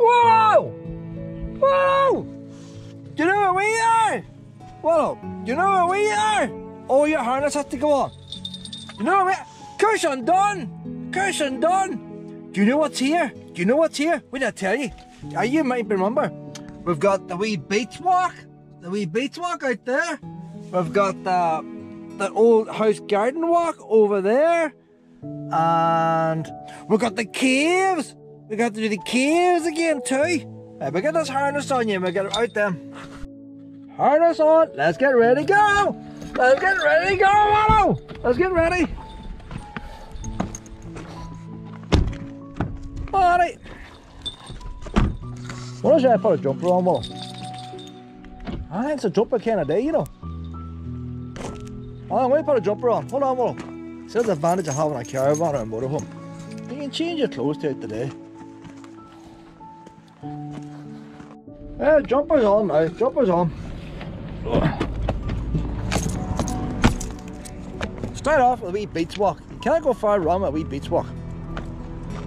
Whoa! Whoa! Do you know where we are? Do you know where we are? Oh, your harness has to go on. You know where we? Cushendun! Cushion done! Do you know what's here? Do you know what's here? What did I tell you? You might remember. We've got the wee beach walk. The wee beach walk out there. We've got the, the old house garden walk over there. And we've got the caves. We got to do the caves again too. Right, we get this harness on you and we get it out them. Harness on. Let's get ready go. Let's get ready go, Willow. Let's get ready. Alright. What should I put a jumper on, Willow? I think it's a jumper kind of day, you know. I'm going to put a jumper on. Hold on, Willow. It's the advantage of having a caravan or a motorhome. You can change your clothes to it today. Yeah, jumper's on now, jumper's on. Start off with a wee beach walk. You can't go far wrong with a wee beach walk.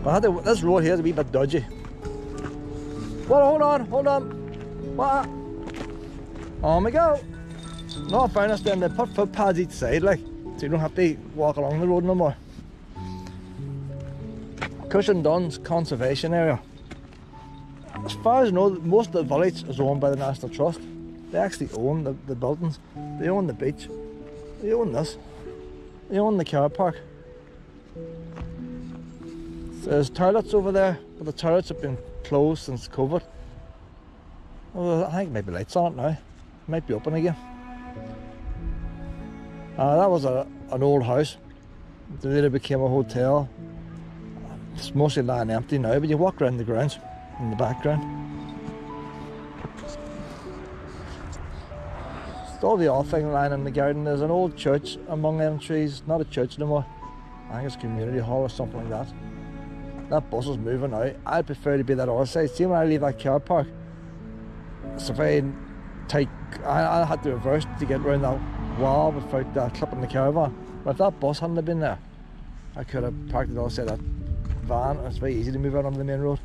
But to, this road here is a wee bit dodgy. Well, hold on, hold on. What? On we go. No, fairness then, they put footpads each side, like, so you don't have to walk along the road no more. Cushendun's Conservation Area. As far as I know, most of the village is owned by the National Trust. They actually own the, the buildings. They own the beach. They own this. They own the car park. There's toilets over there, but the toilets have been closed since COVID. Well, I think maybe lights on it now. Might be open again. Uh, that was a, an old house. It later became a hotel. It's mostly lying empty now, but you walk around the grounds in the background. It's all the old thing lying in the garden. There's an old church among them trees. Not a church anymore. I think it's community hall or something like that. That bus was moving out. I'd prefer to be that other side. See when I leave that car park, it's a very tight. I, I had to reverse to get around that wall without uh, clipping the caravan. But if that bus hadn't been there, I could have parked it all of that van. It's very easy to move out onto the main road.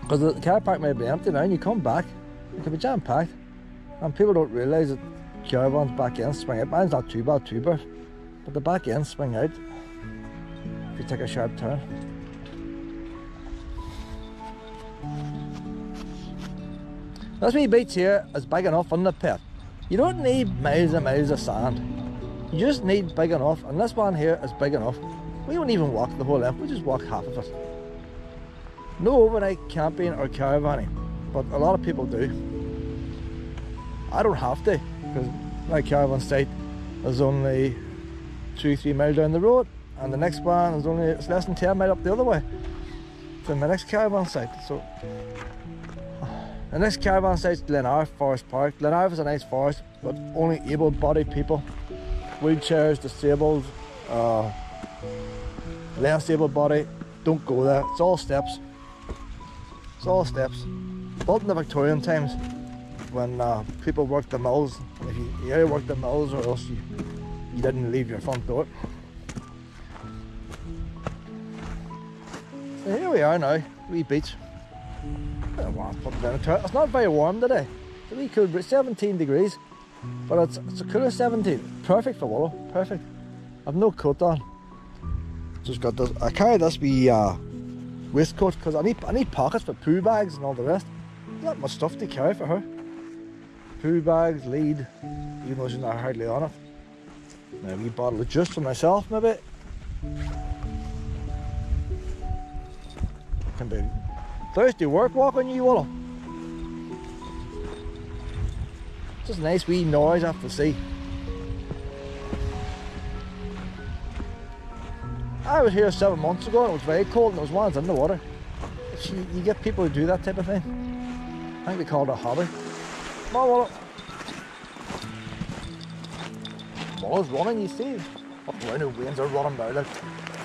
Because the car park may be empty now and you come back, it can be jam packed. And people don't realise that caravans back end swing out. Mine's not too bad, too bad. But the back end swing out if you take a sharp turn. This wee beach here is big enough on the pit. You don't need miles and miles of sand. You just need big enough, and this one here is big enough. We won't even walk the whole length, we just walk half of it. No overnight camping or caravanning, but a lot of people do. I don't have to, because my caravan site is only two, three miles down the road, and the next one is only it's less than 10 miles up the other way to my next caravan site. So the this caravan site is Glenariff Forest Park. Glenariff is a nice forest, but only able-bodied people, wheelchairs, disabled, uh, less able-bodied, don't go there. It's all steps. It's all steps. Built in the Victorian times when uh, people worked the mills. If you, you either worked the mills or else you, you didn't leave your front door. So here we are now, wee beach. It's not very warm today. It's a wee cool, but 17 degrees. But it's, it's a cooler 17. Perfect for Willow, perfect. I've no coat on. Just got this, I carry this wee uh, waistcoat because I need, I need pockets for poo bags and all the rest. Not much stuff to carry for her. Poo bags, lead, even though she's not hardly on it. Now a wee bottle of juice for myself maybe. Can be thirsty work walking you Willow. Just a nice wee noise off the sea. I was here seven months ago and it was very cold and there was ones in the water. You, you get people who do that type of thing. I think they call it a hobby. Come on, Willow. Willow's running, you see. Up around the winds are running down. Like,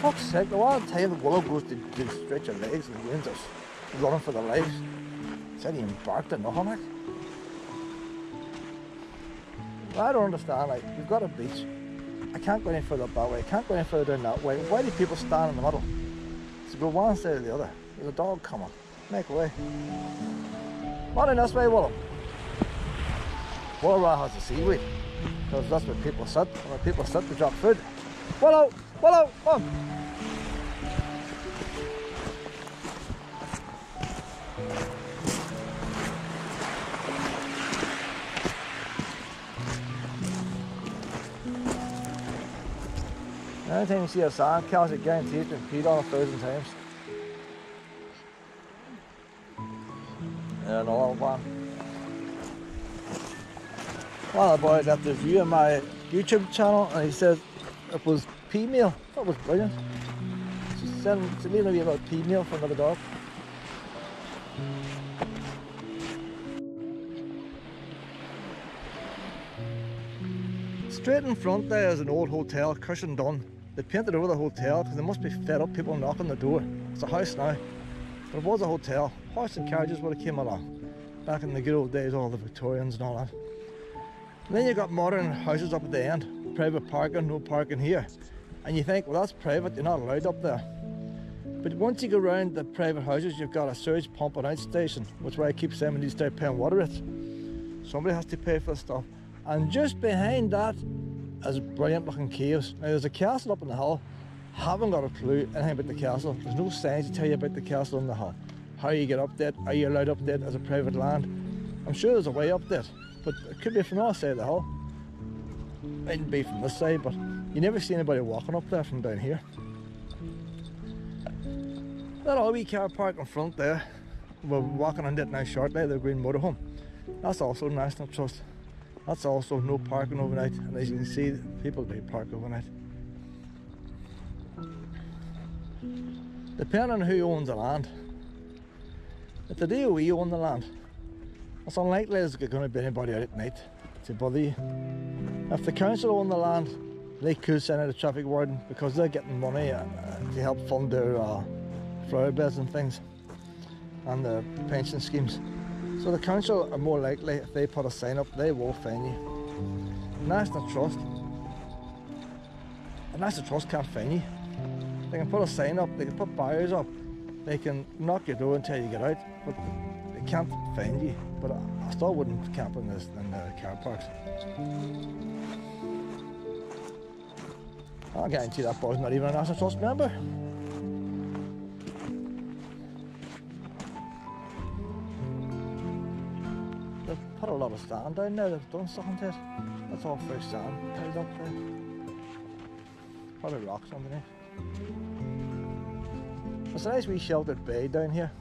fuck's sake, the one time the Willow goes to, to stretch her legs and the winds are running for their lives. Said he embarked at nothing like. I don't understand, like, we've got a beach. I can't go any further that way, I can't go any further down that way. Why do people stand in the middle? To go one side or the other. There's a dog coming. Make way. In this way, Willem. Willow has the seaweed. Because that's where people sit. When people sit, to drop food. Willow! Willow! Come! Anytime you see a sand castle, guaranteed it's been peed on a thousand times. Yeah, another one. The boys got the view of my YouTube channel and he said it was pea meal. That was brilliant. She said it's maybe about pea meal for another dog. Straight in front there is an old hotel, Cushendun. They painted over the hotel because they must be fed up people knocking the door. It's a house now, but it was a hotel. Horse and carriages would have came along back in the good old days, all the Victorians and all that. And then you got modern houses up at the end, private parking, no parking here. And you think, well, that's private, you're not allowed up there. But once you go around the private houses, you've got a sewage pump and out station, which is why I keep saying we need to start paying water rates. Somebody has to pay for the stuff. And just behind that is brilliant looking caves. Now there's a castle up in the hill. Haven't got a clue anything about the castle. There's no signs to tell you about the castle on the hill. How you get up there, are you allowed up there as a private land? I'm sure there's a way up there, but it could be from our side of the hill. Mightn't be from this side, but you never see anybody walking up there from down here. That old wee car park in front there, we're walking on it now shortly, the green motorhome. That's also National Trust. That's also no parking overnight, and as you can see, people do park overnight. Depending on who owns the land. If the DOE own the land, it's unlikely there's going to be anybody out at night to bother you. If the council own the land, they could send out a traffic warden because they're getting money uh, to help fund their uh, flower beds and things and the pension schemes. So the council are more likely, if they put a sign up, they will fine you. National Trust, the National Trust can't fine you. They can put a sign up, they can put barriers up, they can knock your door until you get out, but they can't fine you. But I, I still wouldn't camp in, this, in the car parks. I'll guarantee that boy's not even a National Trust member. A lot of sand down there, they've done something to it. That's all fresh sand piled up there. Probably rocks underneath. It's a nice wee sheltered bay down here.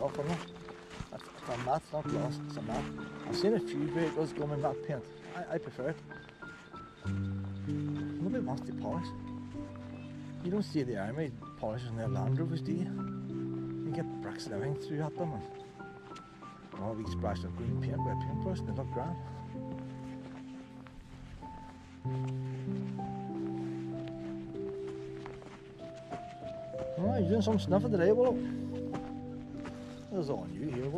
Good for stealth on it. It's it's a not gloss, it's a matte. I've seen a few vehicles going in matte paint. I, I prefer it. Nobody wants to polish. You don't see the army polishing their Land Rovers, do you? You get bricks and everything through at them and all these splashes of green paint with a paintbrush, they look grand. Oh, you're doing some snuffing today, Willow. This is all new here, it.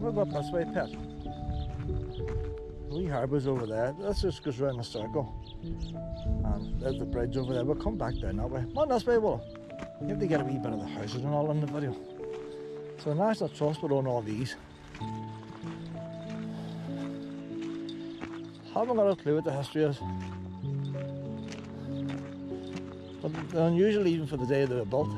We'll go up this way, Pet. Wee harbour's over there. This just goes round the circle. And there's the bridge over there. We'll come back down that way. On this way, Willow. You have to get a wee bit of the houses and all in the video. So National Trust will own all these. Haven't got a clue what the history is. But they're unusual even for the day they were built.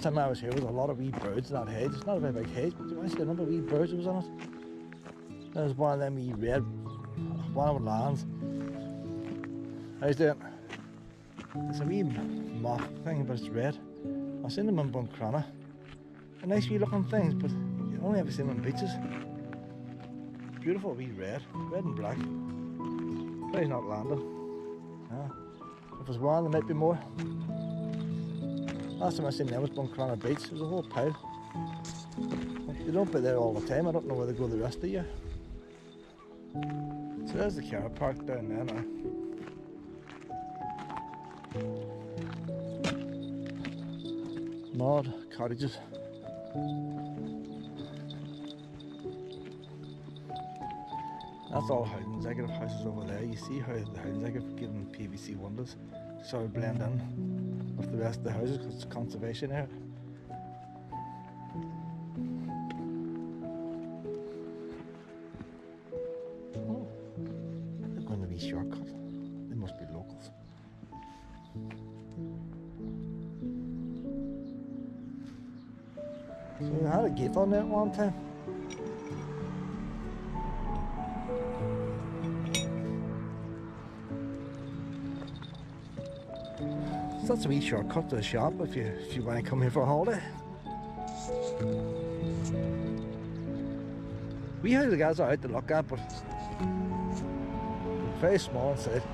Last time I was here, there was a lot of wee birds in that hedge. It's not a very big hedge, but I see the number of wee birds that was on it. There's one of them wee red, one of them lands. How's doing? It's a wee moth thing, but it's red. I've seen them in Buncrana. A nice wee looking things, but you only ever seen them on beaches. Beautiful wee red, red and black. But he's not landing. Ah. If there's one, there might be more. Last time I seen them was Buncrana Beach. There's a whole pile. They don't be there all the time. I don't know where they go the rest of the year. So there's the car park down there now. Mod cottages. That's all housing executive houses over there. You see how the housing executive given PVC windows sort of blend in with the rest of the houses because it's a conservation area. Oh, they're going to be shortcut. They must be locals. So we had a gate on there at one time. That's a wee shortcut to the shop if you if you want to come here for a holiday. We how the guys are out to look at, but very small inside.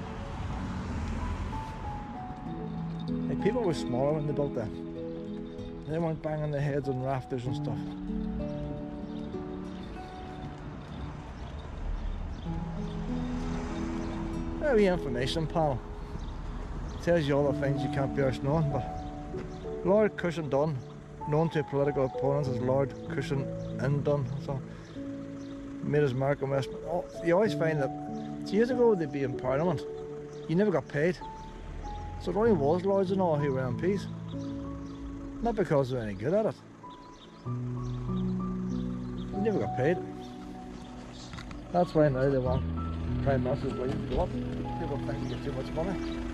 Like people were smaller when they built that. They weren't banging their heads on rafters and stuff. Very information panel. Tells you all the things you can't be arsed knowing, but Lord Cushendun, known to political opponents as Lord Cushing and Dunn, so made his mark in West. Oh, you always find that years ago they'd be in Parliament, you never got paid. So it only was lords and all who were MPs. Not because they're any good at it. You never got paid. That's why now they want Prime Minister's wages to go up. People think you get too much money.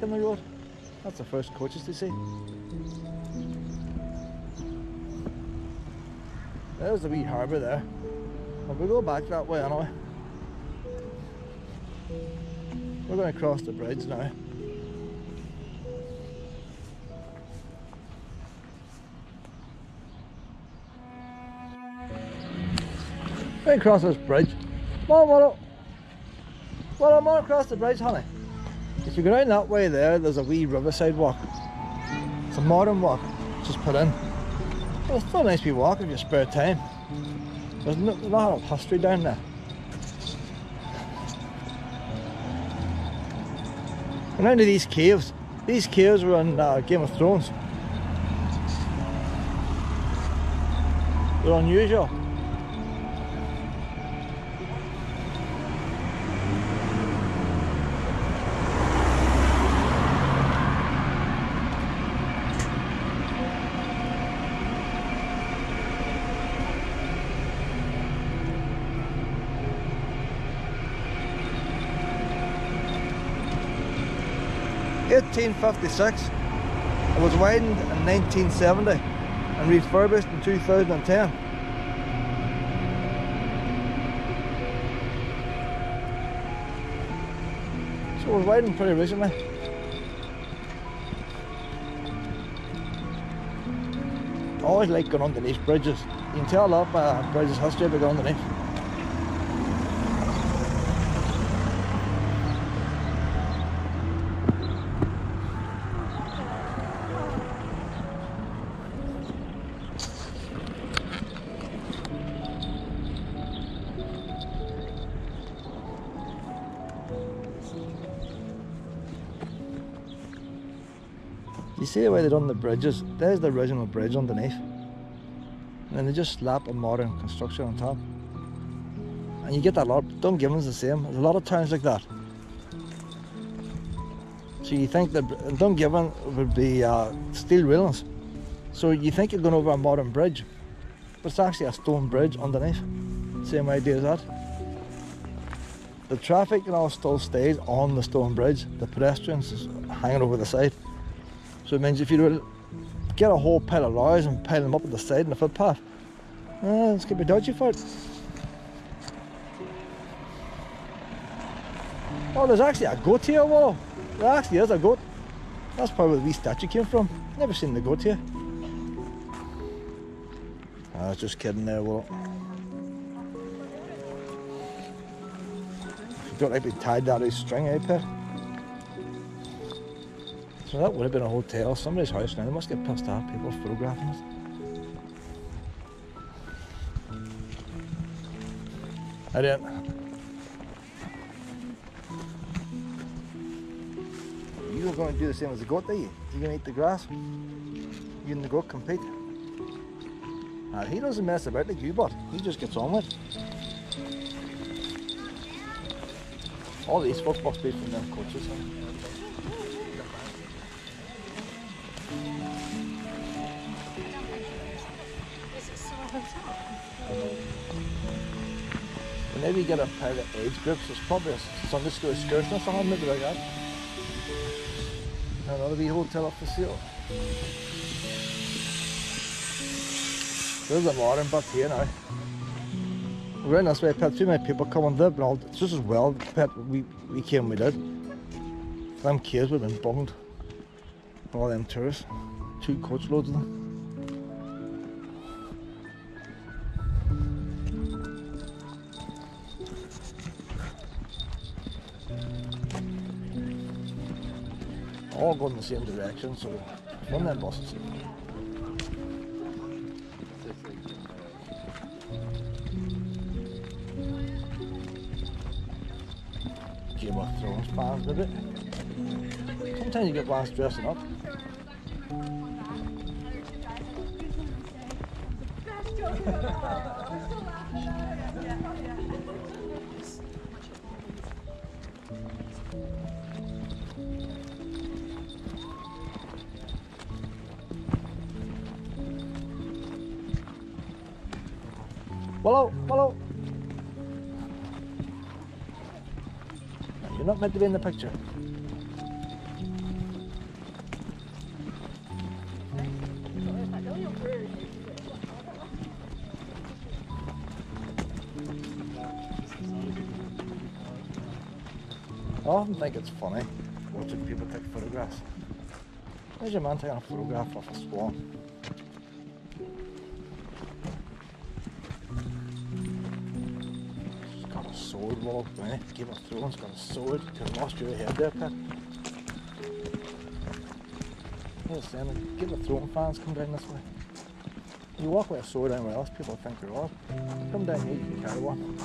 Back on the road. That's the first coaches to see. There's the wee harbour there. And we go back that way anyway. We're going to cross the bridge now. We're going to cross this bridge. Come on. Well, I'm on across the bridge, honey. If you go down that way there, there's a wee riverside walk. It's a modern walk, just put in. But it's still a nice wee walk if you spare time. There's a lot of history down there. And to these caves. These caves were in uh, Game of Thrones. They're unusual. Eighteen fifty six. It was widened in nineteen seventy and refurbished in two thousand and ten. So it was widened pretty recently. I always like going underneath bridges. You can tell a lot by a bridge's history by going underneath. See the way they done the bridges? There's the original bridge underneath. And then they just slap a modern construction on top. And you get that a lot. Dungiven's the same. There's a lot of towns like that. So you think that Dungiven would be uh, steel railings. So you think you're going over a modern bridge, but it's actually a stone bridge underneath. Same idea as that. The traffic and all still stays on the stone bridge. The pedestrians hanging over the side. So it means if you to get a whole pile of lies and pile them up at the side in the footpath, it's going to be dodgy for it. Oh, there's actually a goat here, whoa. There actually is a goat. That's probably where the wee statue came from. Never seen the goat here. I was just kidding there, Will. Don't like be tied down to string, eh, Pet? So that would have been a hotel, somebody's house now. They must get pissed off, people photographing it. I didn't. You are going to do the same as the goat, are you? You going to eat the grass? You and the goat compete? Uh, he doesn't mess about like you, but he just gets on with it. All these folk must be from them coaches. Huh? You get a pair of age groups, it's probably a Sunday school excursion or something, maybe like that. Another wee hotel up for sale. There's a modern but here now. In this way, pet. Too many people coming there, but all, just as well, pet. We we came, we did. Them kids would have been bummed. All them tourists, two coach loads of them. The same direction, so one of them buses. Game of Thrones fans it. Sometimes you get ones dressing up. Willow, Willow. You're not meant to be in the picture. I often think it's funny watching people take photographs. There's a man taking a photograph of a swan. Got a right? Game of Thrones got a sword. Could lost your head there, Pet. Listen, Game of Thrones fans come down this way. You walk with a sword anywhere else, people think you're odd. Come down here, you can carry one.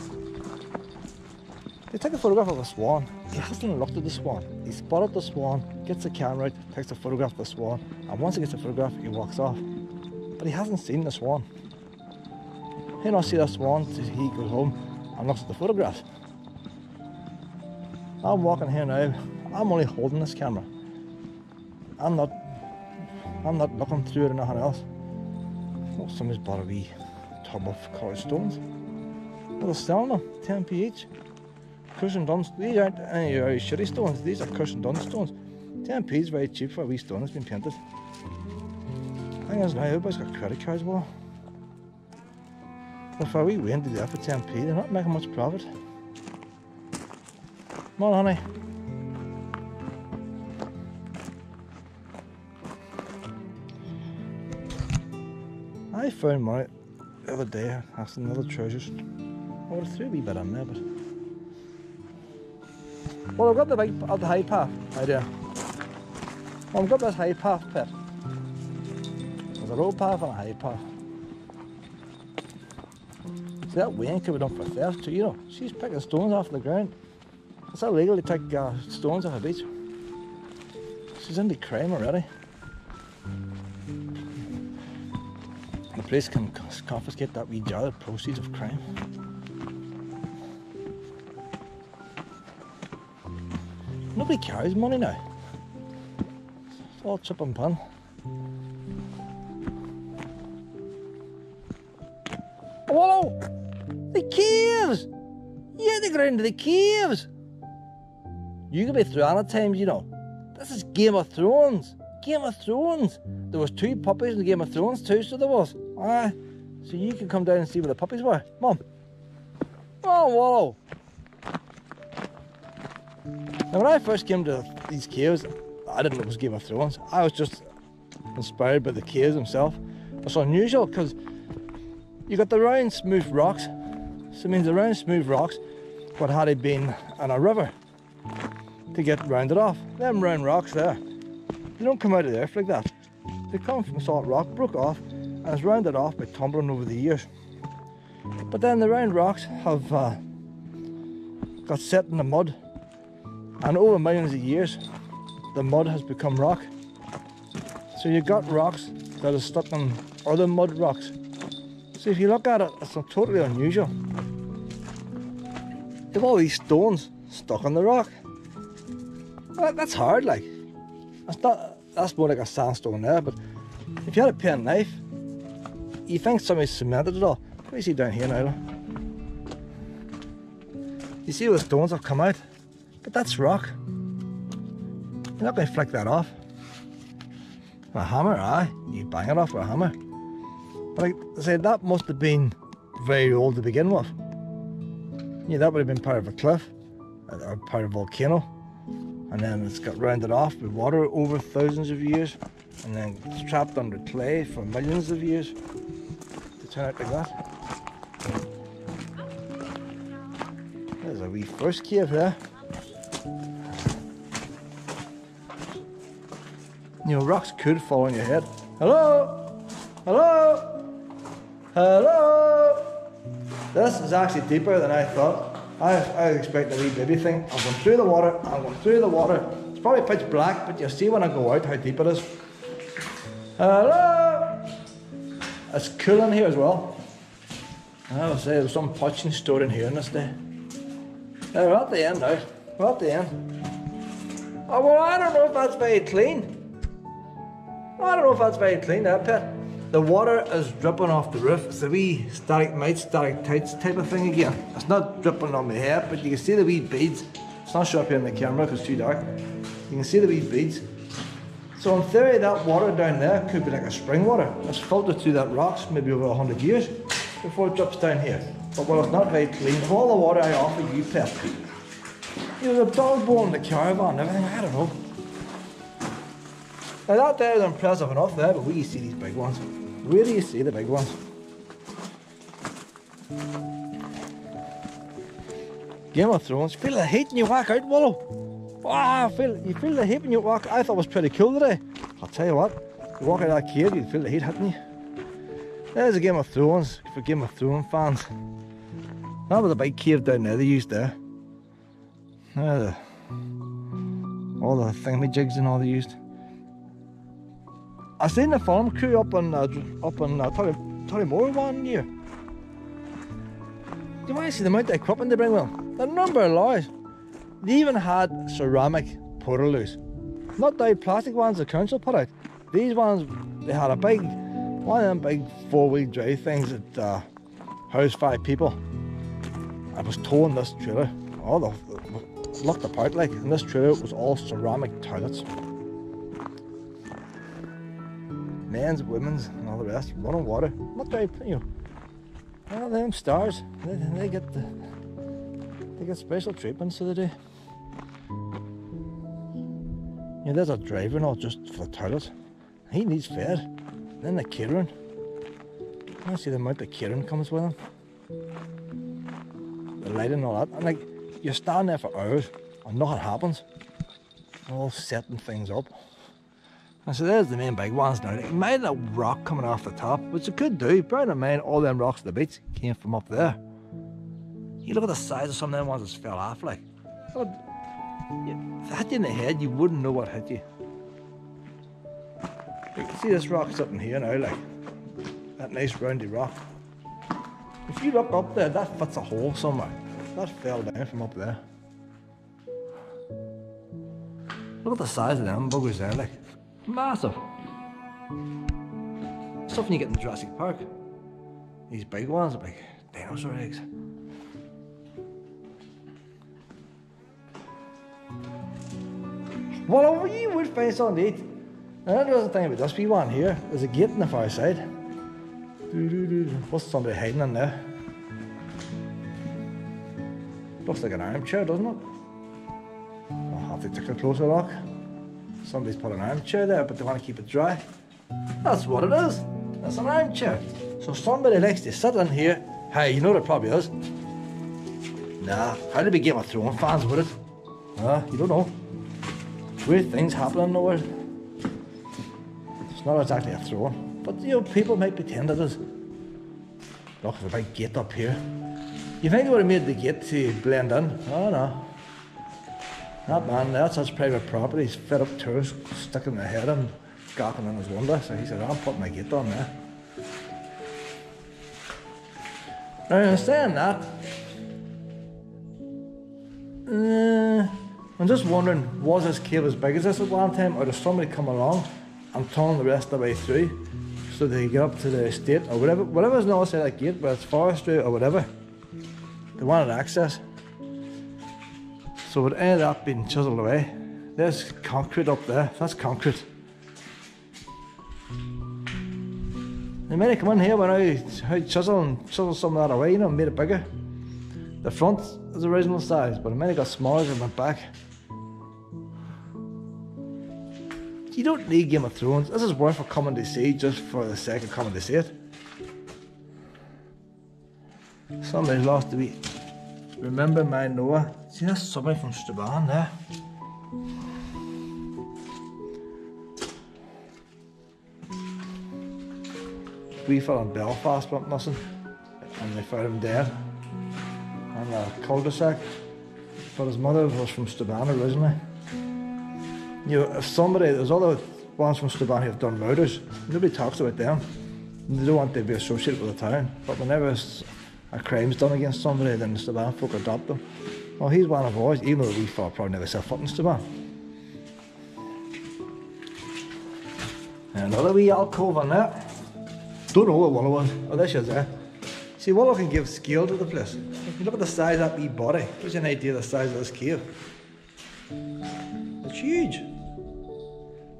They take a photograph of a swan. He hasn't looked at the swan. He spotted the swan, gets the camera out, takes a photograph of the swan, and once he gets the photograph, he walks off. But he hasn't seen the swan. He not see the swan he goes home and looks at the photograph. I'm walking here now. I'm only holding this camera. I'm not. I'm not looking through it or nothing else. Oh, somebody's bought a wee tub of coloured stones. Well, they're selling them, 10p each. Cushendun, these aren't any very shitty stones, these are Cushendun stones. 10p is very cheap for a wee stone that's been painted. I Thing is now, everybody's got credit cards, well. A wee win to that for 10p, they're not making much profit. Come on, honey. I found mine the other day, asking the other treasures. I threw a wee bit in there, but. Well, I've got the uh, the high path. idea. Well, I've got this high path pit. There's a road path and a high path that Wayne could have done for theft too, you know. She's picking stones off the ground. It's illegal to take uh, stones off a beach. She's into crime already. The police can confiscate that wee jar of proceeds of crime. Nobody carries money now. It's all chip and pun. Into the caves! You can be through at times, you know. This is Game of Thrones. Game of Thrones. There was two puppies in Game of Thrones too, so there was. Aye. So you can come down and see where the puppies were. Mom. Oh, whoa. Now, when I first came to these caves, I didn't know it was Game of Thrones. I was just inspired by the caves themselves. It's unusual because you got the round, smooth rocks. So it means the round, smooth rocks, what had it been in a river to get rounded off. Them round rocks there, they don't come out of the earth like that. They come from salt rock, broke off, and it's rounded off by tumbling over the years. But then the round rocks have uh, got set in the mud, and over millions of years, the mud has become rock. So you've got rocks that are stuck on other mud rocks. So if you look at it, it's totally unusual. You've all these stones stuck on the rock. that's hard, like. That's not. That's more like a sandstone there. But if you had a pen knife, you think somebody cemented it all. Do you see down here now? You see the stones have come out? But that's rock. You're not going to flick that off. A hammer, aye. You bang it off with a hammer. But like I said, that must have been very old to begin with. Yeah, that would have been part of a cliff, or part of a volcano. And then it's got rounded off with water over thousands of years. And then it's trapped under clay for millions of years to turn out like that. There's a wee first cave there. You know, rocks could fall on your head. Hello? Hello? Hello? This is actually deeper than I thought. I, I expect a wee baby thing. I'm going through the water, I'm going through the water. It's probably pitch black, but you'll see when I go out how deep it is. Hello? It's cool in here as well. I would say there's some punching stored in here in this day. Now we're at the end now. We're at the end. Oh well I don't know if that's very clean. I don't know if that's very clean that pit. The water is dripping off the roof. It's a wee stalagmites, stalactites type of thing again. It's not dripping on my head, but you can see the wee beads. It's not showing up here in the camera because it's too dark. You can see the wee beads. So in theory, that water down there could be like a spring water. It's filtered through that rocks maybe over 100 years before it drops down here. But well, it's not very clean. All the water I offer you, Pep, you know, the dog bone, the caravan, everything, I don't know. Now that there is impressive enough there, but we see these big ones? Where do you see the big ones? Game of Thrones. Feel the heat when you walk out, Willow. Wow, ah, feel, you feel the heat when you walk. I thought it was pretty cool today. I'll tell you what, you walk out of that cave, you feel the heat hitting you. There's a Game of Thrones for Game of Thrones fans. That was a big cave down there they used there. There's the, all the thingamajigs and all they used. I seen the farm crew up on uh, up on uh, Tully, Tollymore one year. Do you want to see the amount of equipment they bring with them? The number of lorries. They even had ceramic portaloos. Not the plastic ones the council put out. These ones, they had a big, one of them big four-wheel drive things that uh, housed five people. I was towing this trailer. All the, looked apart like, and this trailer was all ceramic toilets. Men's, women's, and all the rest, running water. Not very, you know. Well, them stars, they, they get the, they get special treatment, so they do. Yeah, there's a driver not just for the toilet. He needs fed. Then the catering. I see the amount of catering comes with him. The lighting and all that. And like, you stand there for hours and nothing happens. All setting things up. And said, there's the main big ones now. It made a rock coming off the top, which it could do. Bearing in mind, all them rocks at the beach came from up there. You look at the size of some of them ones that fell off, like. If it hit you in the head, you wouldn't know what hit you. You can see this rock sitting here now, like. that nice roundy rock. If you look up there, that fits a hole somewhere. That fell down from up there. Look at the size of them buggers there, like massive. Stuff you get in Jurassic Park. These big ones are like dinosaur eggs. Well, you would find something to eat. Another thing about this wee one here, there's a gate on the far side. What's somebody hiding in there? Looks like an armchair, doesn't it? I'll have to take a closer look. Somebody's put an armchair there, but they want to keep it dry. That's what it is. That's an armchair. So somebody likes to sit in here. Hey, you know what it probably is? Nah, how did we Game of Thrones fans with it? Nah, you don't know. Weird things happen in the world. It's not exactly a throne, but you know, people might pretend it is. Look, there's a big gate up here. You think they would have made the gate to blend in? Oh no. That man, that's his private property. He's fed up tourists sticking their head in, gawking in his window. So he said, I'm putting my gate on there. Now, in saying that, uh, I'm just wondering, was this cave as big as this at one time, or did somebody come along and tunnel the rest of the way through so they get up to the estate or whatever, whatever's not outside that gate, whether it's forestry or whatever, they wanted access. So it ended up being chiseled away. There's concrete up there, that's concrete. They might have come in here when I, I chisel and chisel some of that away, you know, made it bigger. The front is the original size, but it might have got smaller and went back. You don't need Game of Thrones. This is worth for coming to see just for the sake of coming to see it. Somebody's lost the wee. Remember my Noah? See, that's somebody from Strabane there. We fell in Belfast went missing, and they found him dead on a cul-de-sac. But his mother was from Strabane originally. You know, if somebody, there's other ones from Strabane who have done murders, nobody talks about them. They don't want to be associated with the town. But whenever a crime's done against somebody, then the Strabane folk adopt them. Well, he's one of ours, even though we thought probably never set foot in Strabane. Another wee alcove on that. Don't know what Willow was. Oh, she is there. See, Willow can give scale to the place. If you look at the size of that wee body, gives you an idea of the size of this cave. It's huge.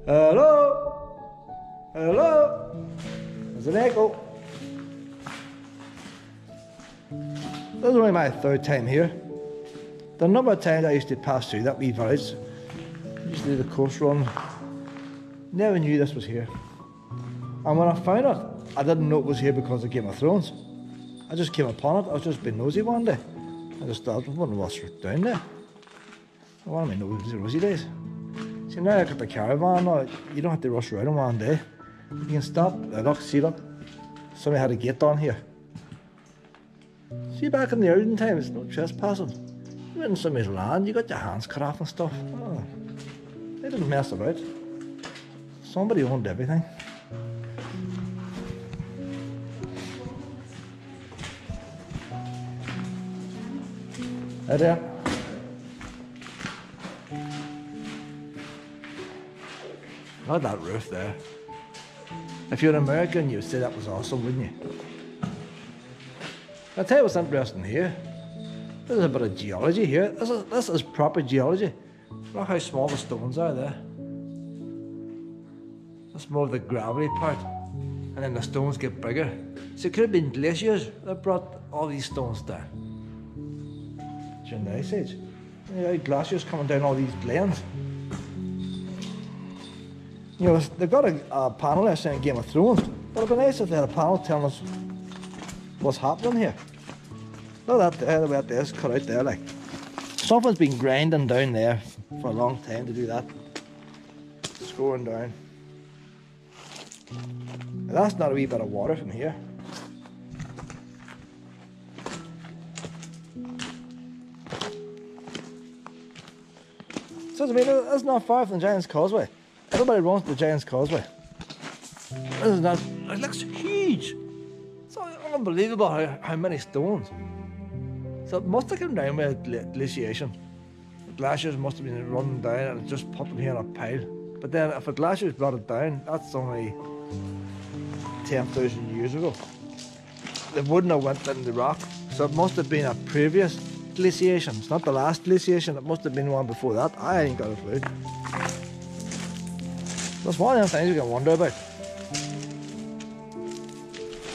Hello? Hello? There's an echo. This is only my third time here. The number of times I used to pass through that wee village, used to do the coast run, never knew this was here. And when I found it, I didn't know it was here because of Game of Thrones. I just came upon it, I was just being nosy one day. I just thought, I wonder what's down there. I want to know nosy days. See, now I got the caravan, you don't have to rush around one day. You can stop, look, see, look. Somebody had a gate on here. See, back in the olden times, no trespassing. You went in somebody's land, you got your hands cut off and stuff. Oh, they didn't mess about. Somebody owned everything. Right there. At that roof there. If you're an American, you'd say that was awesome, wouldn't you? I'll tell you what's interesting here. There's a bit of geology here. This is, this is proper geology. Look how small the stones are there. That's more of the gravelly part. And then the stones get bigger. So it could have been glaciers that brought all these stones down. During the Ice Age. You glaciers coming down all these glens. You know, they've got a, a panel there saying Game of Thrones. But it'd be nice if they had a panel telling us what's happening here. Look at that the way that there's cut out there, like. Something's been grinding down there for a long time to do that. It's going down. That's not a wee bit of water from here. So I mean, that's not far from the Giant's Causeway. Everybody runs to the Giant's Causeway. This is not, it looks huge. Unbelievable how, how many stones. So it must have come down with glaciation. The glaciers must have been running down and just put them here in a pile. But then if a glacier brought it down, that's only 10,000 years ago. They wouldn't have went in the rock. So it must have been a previous glaciation. It's not the last glaciation, it must have been one before that. I ain't got a clue. That's one of the things you can wonder about.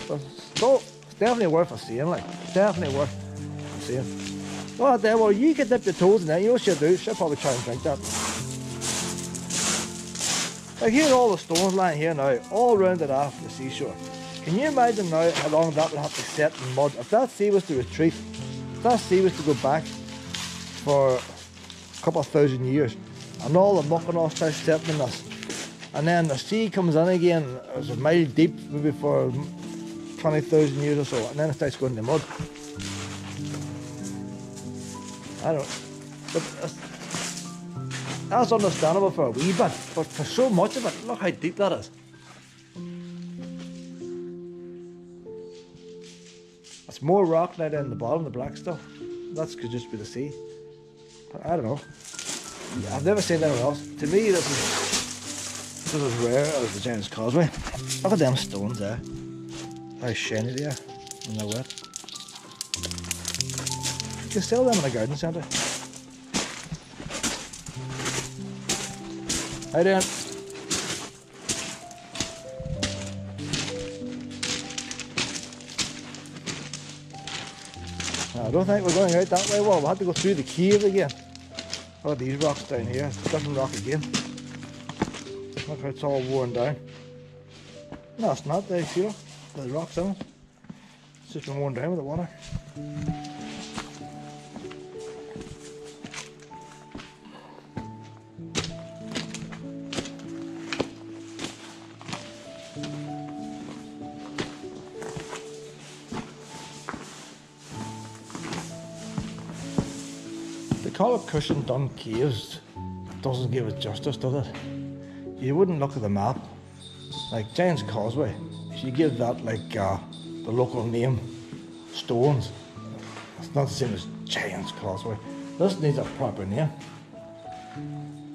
But it's definitely worth a seeing, like, definitely worth seeing. Well, there, well, you can dip your toes in there, you know what she'll do? She'll probably try and drink that. Like, here are all the stones lying here now, all rounded off the seashore. Can you imagine now how long that would have to set in mud? If that sea was to retreat, if that sea was to go back for a couple of thousand years, and all the muck and all starts setting in this, and then the sea comes in again, it's a mile deep, maybe for 20,000 years or so, and then it starts going to mud. I don't but that's, understandable for a wee bit, but for so much of it, look how deep that is. It's more rock now down the bottom, the black stuff. That could just be the sea. But I don't know. I've never seen anywhere else. To me, this is this is rare as the Giant's Causeway. Look at them stones there. How shiny they are when wet. You can sell them in a garden centre. How doing? I don't think we're going out that way. Well, we'll have to go through the cave again. Oh, these rocks down here. It's a different rock again. Look how it's all worn down. No, it's not. There, see. There's rocks on it. It's just been worn down with the water. They call it Cushendun Caves. Doesn't give it justice, does it? you wouldn't look at the map. Like Giant's Causeway, if you give that like uh, the local name, Stones, it's not the same as Giant's Causeway. This needs a proper name.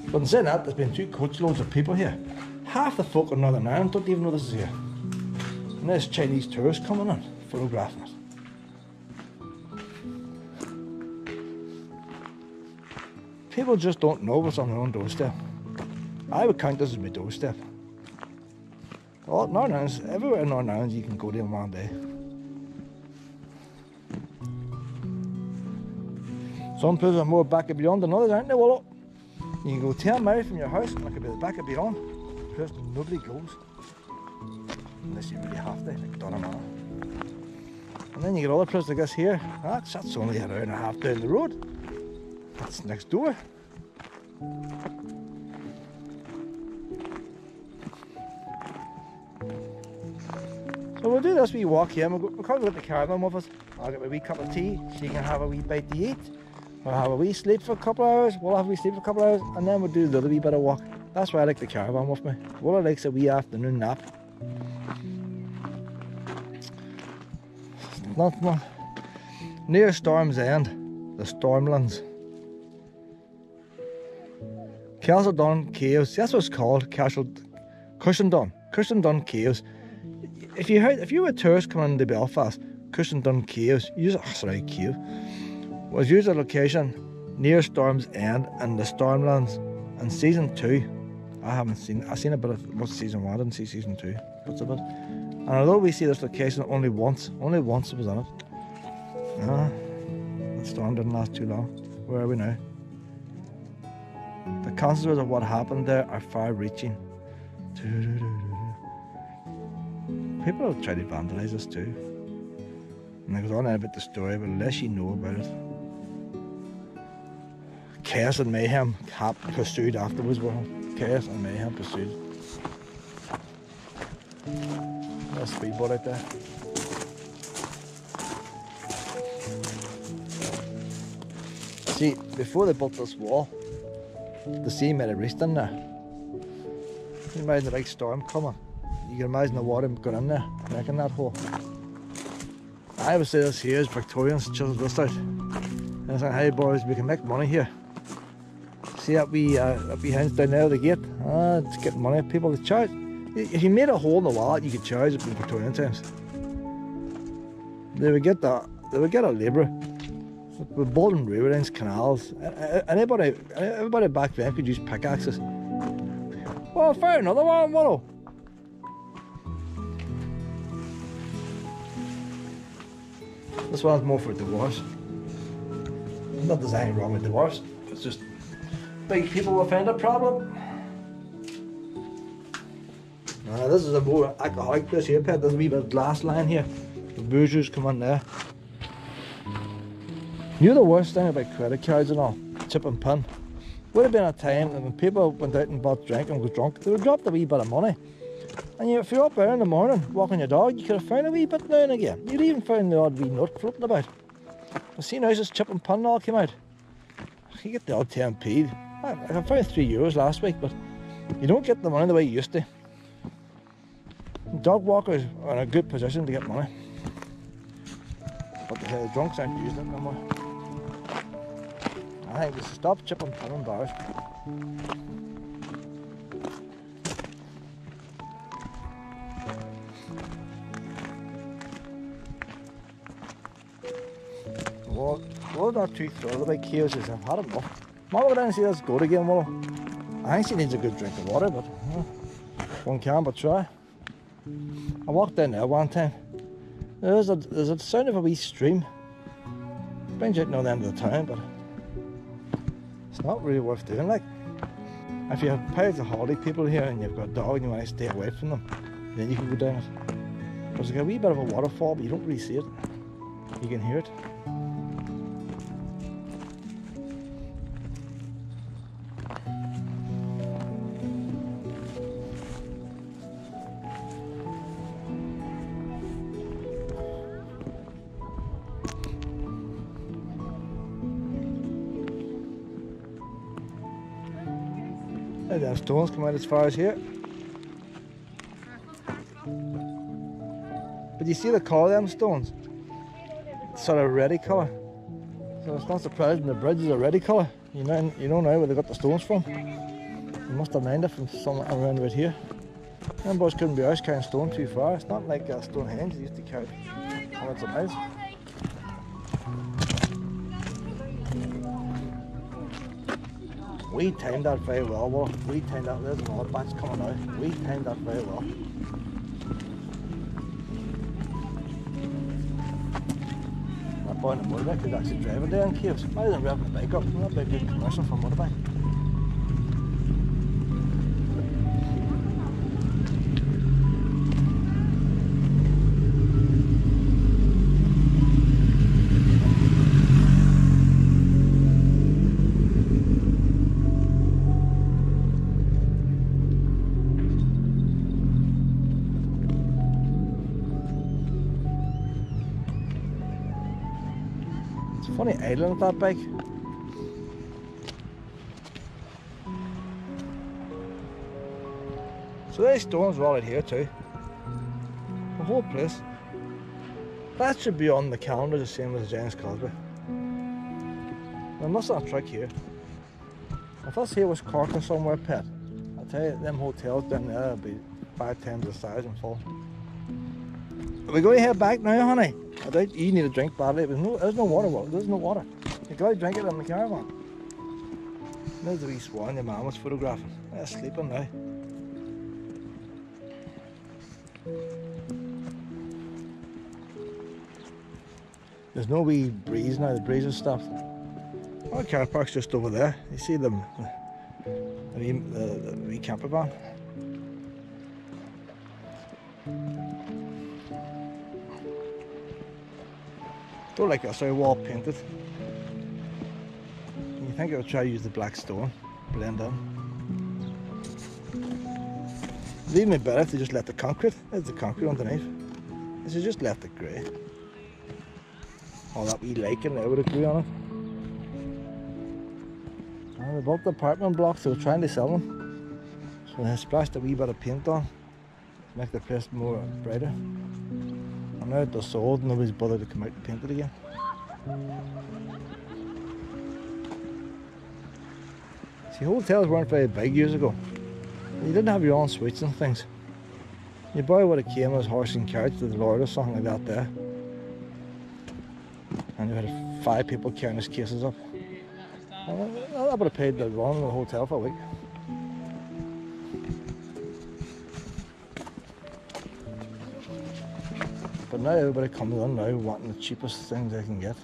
But in saying that, there's been two coachloads of people here. Half the folk in Northern Ireland don't even know this is here. And there's Chinese tourists coming in, photographing it. People just don't know what's on their own doorstep. I would count this as my doorstep. All Northern Ireland, everywhere in Northern Ireland you can go in one day. Some places are more back of beyond than others, aren't they? Well, you can go 10 miles from your house and it could be the back of beyond. Because nobody goes. Unless you really have to, like Donegal. And then you get other places like this here. That's, that's only an hour and a half down the road. That's next door. So we'll do this wee walk here. We'll, we'll come with the caravan with us. I'll get a wee cup of tea. She can have a wee bite to eat. We'll have a wee sleep for a couple of hours. We'll have a wee sleep for a couple of hours. And then we'll do the other wee bit of walk. That's why I like the caravan with me. What I like is a wee afternoon nap. Not, near Storm's End, the Stormlands. Castle Dun Caves. That's what it's called. Castle. Cushendun Caves if you heard, if you were a tourist coming into Belfast, Cushendun Caves, use oh, sorry, cave, was used a location near Storm's End and the Stormlands. And season two, I haven't seen. I seen a bit of what's season one. I didn't see season two. What's a bit? And although we see this location only once, only once it was on it. Ah, the storm didn't last too long. Where are we now? The consequences of what happened there are far-reaching. People tried to vandalise us too. And it goes on about the story, but unless you know about it. Chaos and mayhem pursued afterwards, well, chaos and mayhem pursued. A speedboat out there. See, before they built this wall, the sea made a rest in there. You imagine the big storm coming? You can imagine the water going in there, making that hole. I would say this here is Victorians just this out. And saying, hey boys, we can make money here. See that wee, uh, that wee house down there at the gate? Ah, it's getting money. People can charge. If you made a hole in the wall, you could charge it in Victorian times. They would get that. They would get a labourer. With building riverines, canals. Anybody, everybody back then could use pickaxes. Well, fair another one, what? This one's more for divorce. Not there's anything wrong with divorce. It's just big people offender problem. Uh, this is a more alcoholic place here, Pet. There's a wee bit of glass line here. The bourgeois come on there. You know the worst thing about credit cards and all? Chip and pin. Would have been a time when people went out and bought drink and was drunk, they would drop a wee bit of money. And you, if you're up there in the morning walking your dog, you could have found a wee bit now and again. You'd even found the odd wee nut floating about. I seen houses chip and pin all came out. You get the odd 10p. I, I found three euros last week, but you don't get the money the way you used to. Dog walkers are in a good position to get money. But the drunks aren't using it no more. I think we should stop chipping pin bars. Well, well, not too thrilled about is I've had enough. Mama didn't see us go again, well. I think she needs a good drink of water, but one can but try. I walked down there one time. There's a there's a sound of a wee stream. Brings out the end of the town, but it's not really worth doing. Like, if you have piles of holiday people here and you've got a dog and you want to stay away from them, then you can go down it. There's like a wee bit of a waterfall, but you don't really see it. You can hear it. The stones come out as far as here. But you see the colour of them stones? It's sort of reddy colour. So it's not surprising the bridge is a reddy colour. You know, you know now where they got the stones from. You must have mined it from somewhere around right here. Them boys couldn't be out carrying stone too far. It's not like uh, Stonehenge, they used to carry hundreds of miles. We timed that very well, well. We timed that, there's another batch coming out. We timed that very well. That boy in the motorbike could actually there in caves. Why isn't revving the bike up? That'd be a good commercial for a motorbike. That big. So there's stones in here too. The whole place. That should be on the calendar the same as Giant's Causeway There must have a trick here. If this here was Cork or somewhere, pet, I tell you, them hotels down there would be five times the size and full. We going to head back now, honey? I doubt you need a drink badly. There's no, there's no water, there's no water. You gotta drink it in the caravan. There's the wee swan your mum was photographing. They're sleeping now. There's no wee breeze now, the breeze has stopped. Our car park's just over there. You see them, the, the, the, the wee camper van. Don't like this, our wall painted. You think I'll try to use the black stone, blend in. It'd even better if they just let the concrete, there's the concrete underneath. They should just left it grey. All that wee lichen there would agree on it. And they built the apartment blocks, they were trying to sell them. So they splashed a wee bit of paint on make the place more brighter. And now they're sold, nobody's bothered to come out and paint it again. See, hotels weren't very big years ago. You didn't have your own suites and things. You probably would have came as horse and carriage to the Lord or something like that there. And you had five people carrying his cases up. I would have paid the run the hotel for a week. Now everybody comes in now wanting the cheapest things they can get.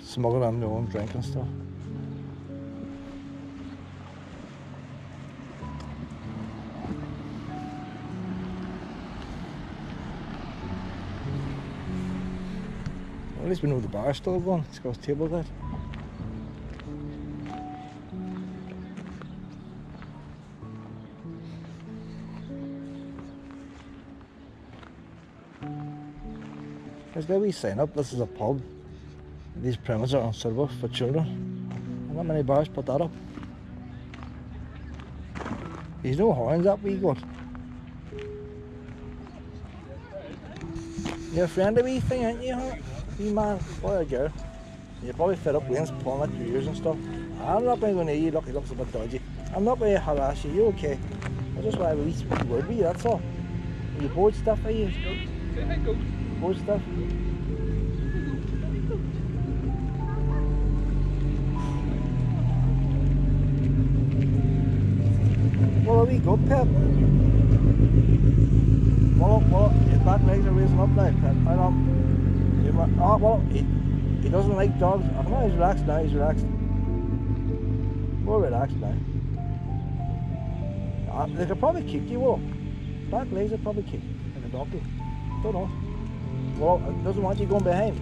Smuggling on their own drink and stuff. At least we know the bar's still going. It's got a table there. A wee sign up. This is a pub. These premises are unsuitable for children. Not many bars put that up. There's no horns up we got. You're a friendly wee thing, aren't you, huh? Wee man, boy or girl. You're probably fed up with pulling at your ears and stuff. I'm not going to near you, look, he looks a bit dodgy. I'm not going to harass you, you okay? I just want to a wee word with you, that's all. Are you bored stuff, are you? Bored stuff? Are we good, Pep? Well, well, his back legs are raising up now, Pep. I. You might, oh, well, he, he doesn't like dogs. Oh, no, he's relaxed now, he's relaxed. More relaxed now. Uh, they could probably kick you, well. Back legs would probably kick, like a donkey. Don't know. Well, it uh, doesn't want you going behind.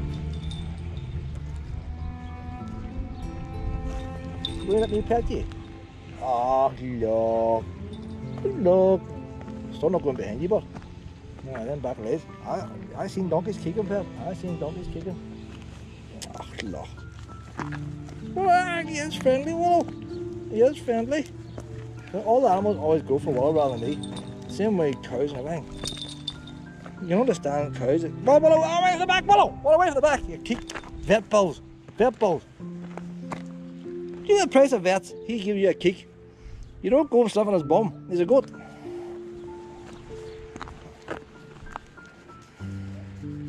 You let me pet you? Ah, oh, look. Look. Still not going behind you, but. Yeah, then back legs. I I seen donkeys kicking, Pep. I seen donkeys kicking. Ah, oh, look. Well, he is friendly, Willow. He is friendly. All the animals always go for Willow rather than me. Same way cows and everything. You understand cows. Willow, Willow, away from the back! Willow, away from the back! You kick vet bulls. Vet bulls. Give the price of vets, he give you a kick. You don't go for stuff on his bum. He's a goat.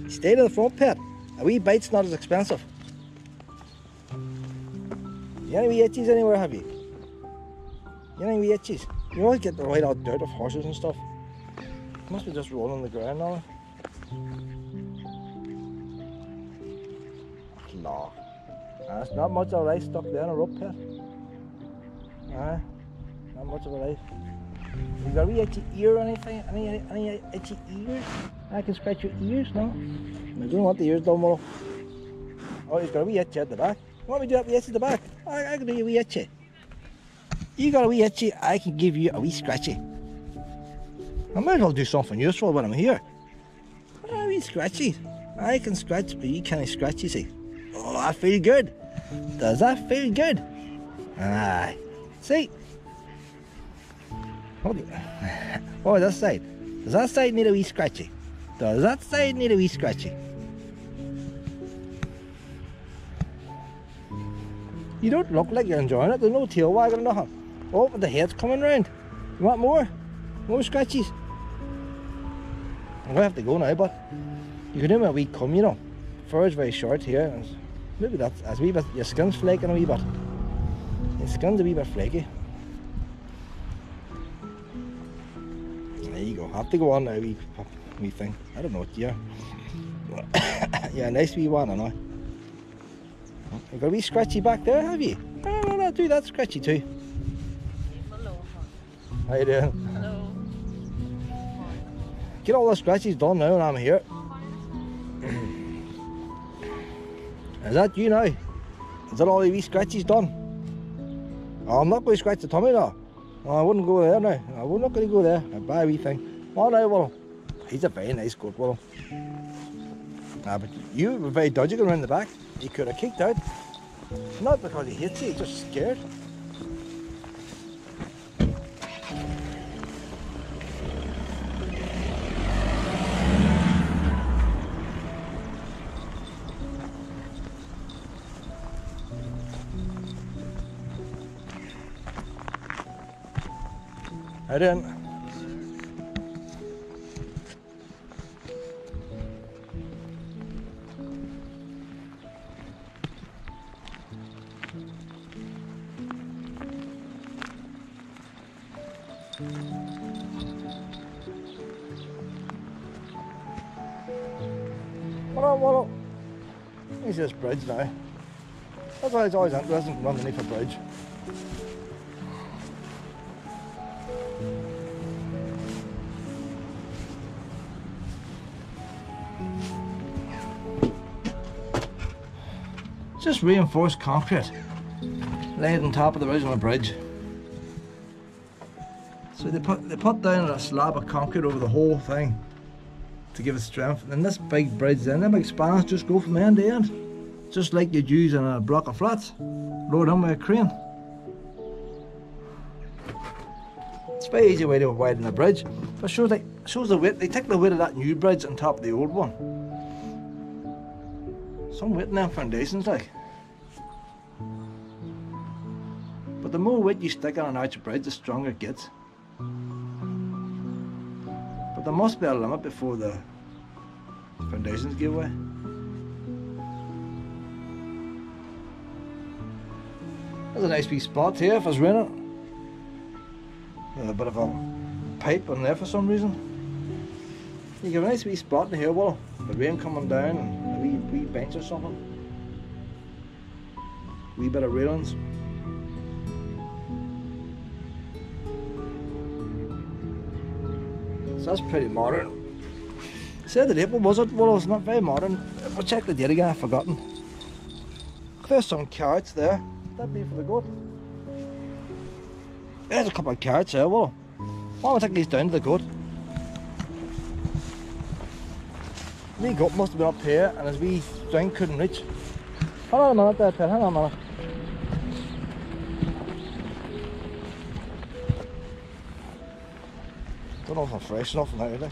Stay to the front, pet. A wee bite's not as expensive. You any wee itchies anywhere, have you? You any wee itchies? You always get the right out dirt of horses and stuff. Must be just rolling the ground now. No. That's not much of a life stuck there in a rope pet. Aye. Not much of a rice. You got a wee itchy ear or anything? Any, any, any itchy ears? I can scratch your ears, no? I don't want the ears done, well. Oh, he's got a wee itchy at the back. Want me to do that wee itchy at the back? I, I can do you a wee itchy. You got a wee itchy, I can give you a wee scratchy. I might as well do something useful when I'm here. A wee scratchy. I can scratch, but you can't scratch, you see. Oh, I feel good. Does that feel good? Aye. See? Hold it. Oh, that side. Does that side need a wee scratchy? Does that side need a wee scratchy? You don't look like you're enjoying it. There's no tail wagging or nothing. Oh, but the head's coming round. You want more? More scratches. I'm gonna have to go now, but you can do my wee comb, you know. Fur is very short here. and Maybe that's as wee bit. Your skin's flaking a wee bit. Your skin's a wee bit flaky. There you go. have to go on now, wee, wee thing. I don't know what yeah. yeah, nice wee one, I know. You got a wee scratchy back there, have you? No, no, no, do that scratchy too. Hello. How you doing? Get all the scratches done now and I'm here. Is that you now? Is that all the wee scratches done? Oh, I'm not going to scratch the tummy now. No, I wouldn't go there now. I'm not going to go there. I buy a wee thing. Oh no, well, he's a very nice goat, well. Ah, but you were very dodgy going around the back. He could have kicked out. Not because he hates you, he's just scared. How doing? What up, what up? He's just bridge now. That's why it's to run underneath a bridge. Just reinforced concrete laid on top of the original bridge. So they put they put down a slab of concrete over the whole thing to give it strength. And then this big bridge then, them spans just go from end to end. Just like you'd use in a block of flats. Load on with a crane. It's a very easy way to widen a bridge. But shows like shows the weight they take the weight of that new bridge on top of the old one. Some weight in them foundations like. But the more weight you stick on an arch bridge, the stronger it gets. But there must be a limit before the foundations give way. There's a nice wee spot here if it's raining. A bit of a pipe on there for some reason. You get a nice wee spot in here, well, the rain coming down wee bench or something. Wee bit of railings. So that's pretty modern. Said the what was it? Well, it's not very modern. We'll check the date again, I've forgotten. There's some carrots there. That'd be for the goat. There's a couple of carrots there, well. Why don't we take these down to the goat? The goat must have been up here and his wee string couldn't reach. Hang on a minute there, Ted, hang on a minute. Don't know if I'm fresh enough now, like.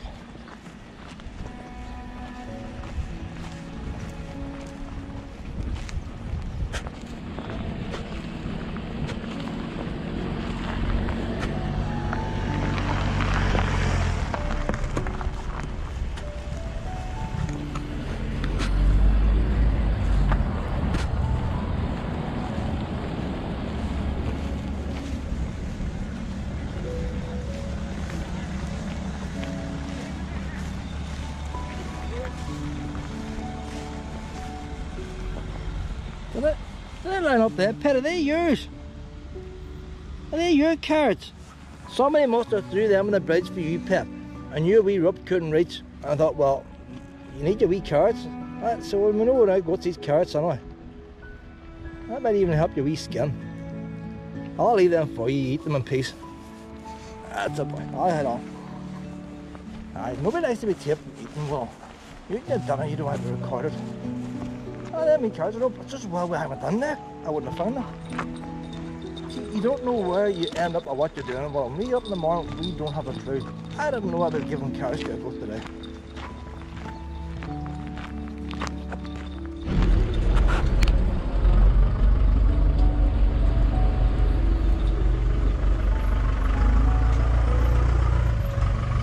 Line up there? Pet, are they yours? Are they your carrots? Somebody must have threw them on the bridge for you, Pep. And your wee rup couldn't reach. I thought, well, you need your wee carrots. Right, so we know now what's these carrots anyway. That might even help your wee skin. I'll leave them for you, eat them in peace. That's a boy. I'll head on. Aye, nobody likes to be taped and eaten well. You can get done it, you don't have to record it. Oh, them me cards are up. It's just well we haven't done that. I wouldn't have found them. See, you don't know where you end up or what you're doing. Well, me up in the morning, we don't have a clue. I didn't know carrots to a goat today.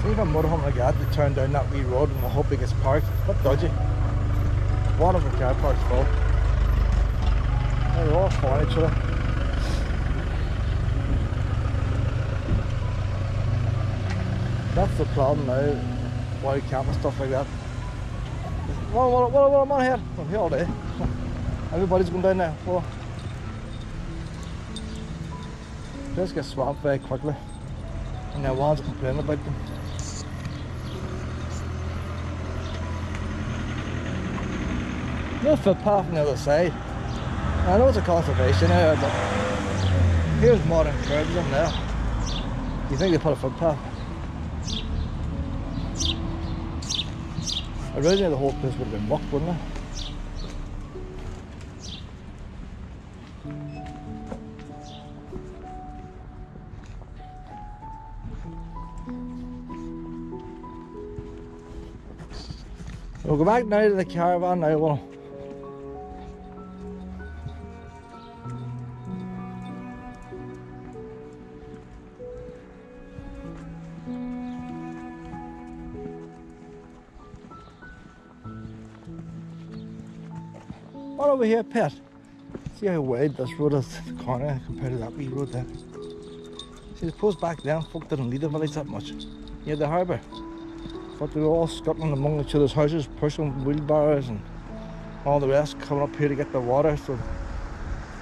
See if a motorhome like that to turn down that wee road and I hope it gets parked. What dodgy. One of the car parks full. They're all each other. That's the problem now. Why camp and stuff like that. What, what, what, what am I here? I'm here all day. Everybody's going down there. Well, just get swamped very quickly. And no one's complaining about them. No footpath on the other side. I know it's a conservation area, but here's modern curbs in there. You think they put a footpath? Originally the whole place would have been mucked, wouldn't it? We'll go back now to the caravan now, well. Over here, Pet? See how wide this road is, the corner, compared to that wee road there. See, suppose back then, folk didn't leave the village that much. Near the harbour. But they were all scuttling among each other's houses, pushing wheelbarrows and all the rest, coming up here to get the water. So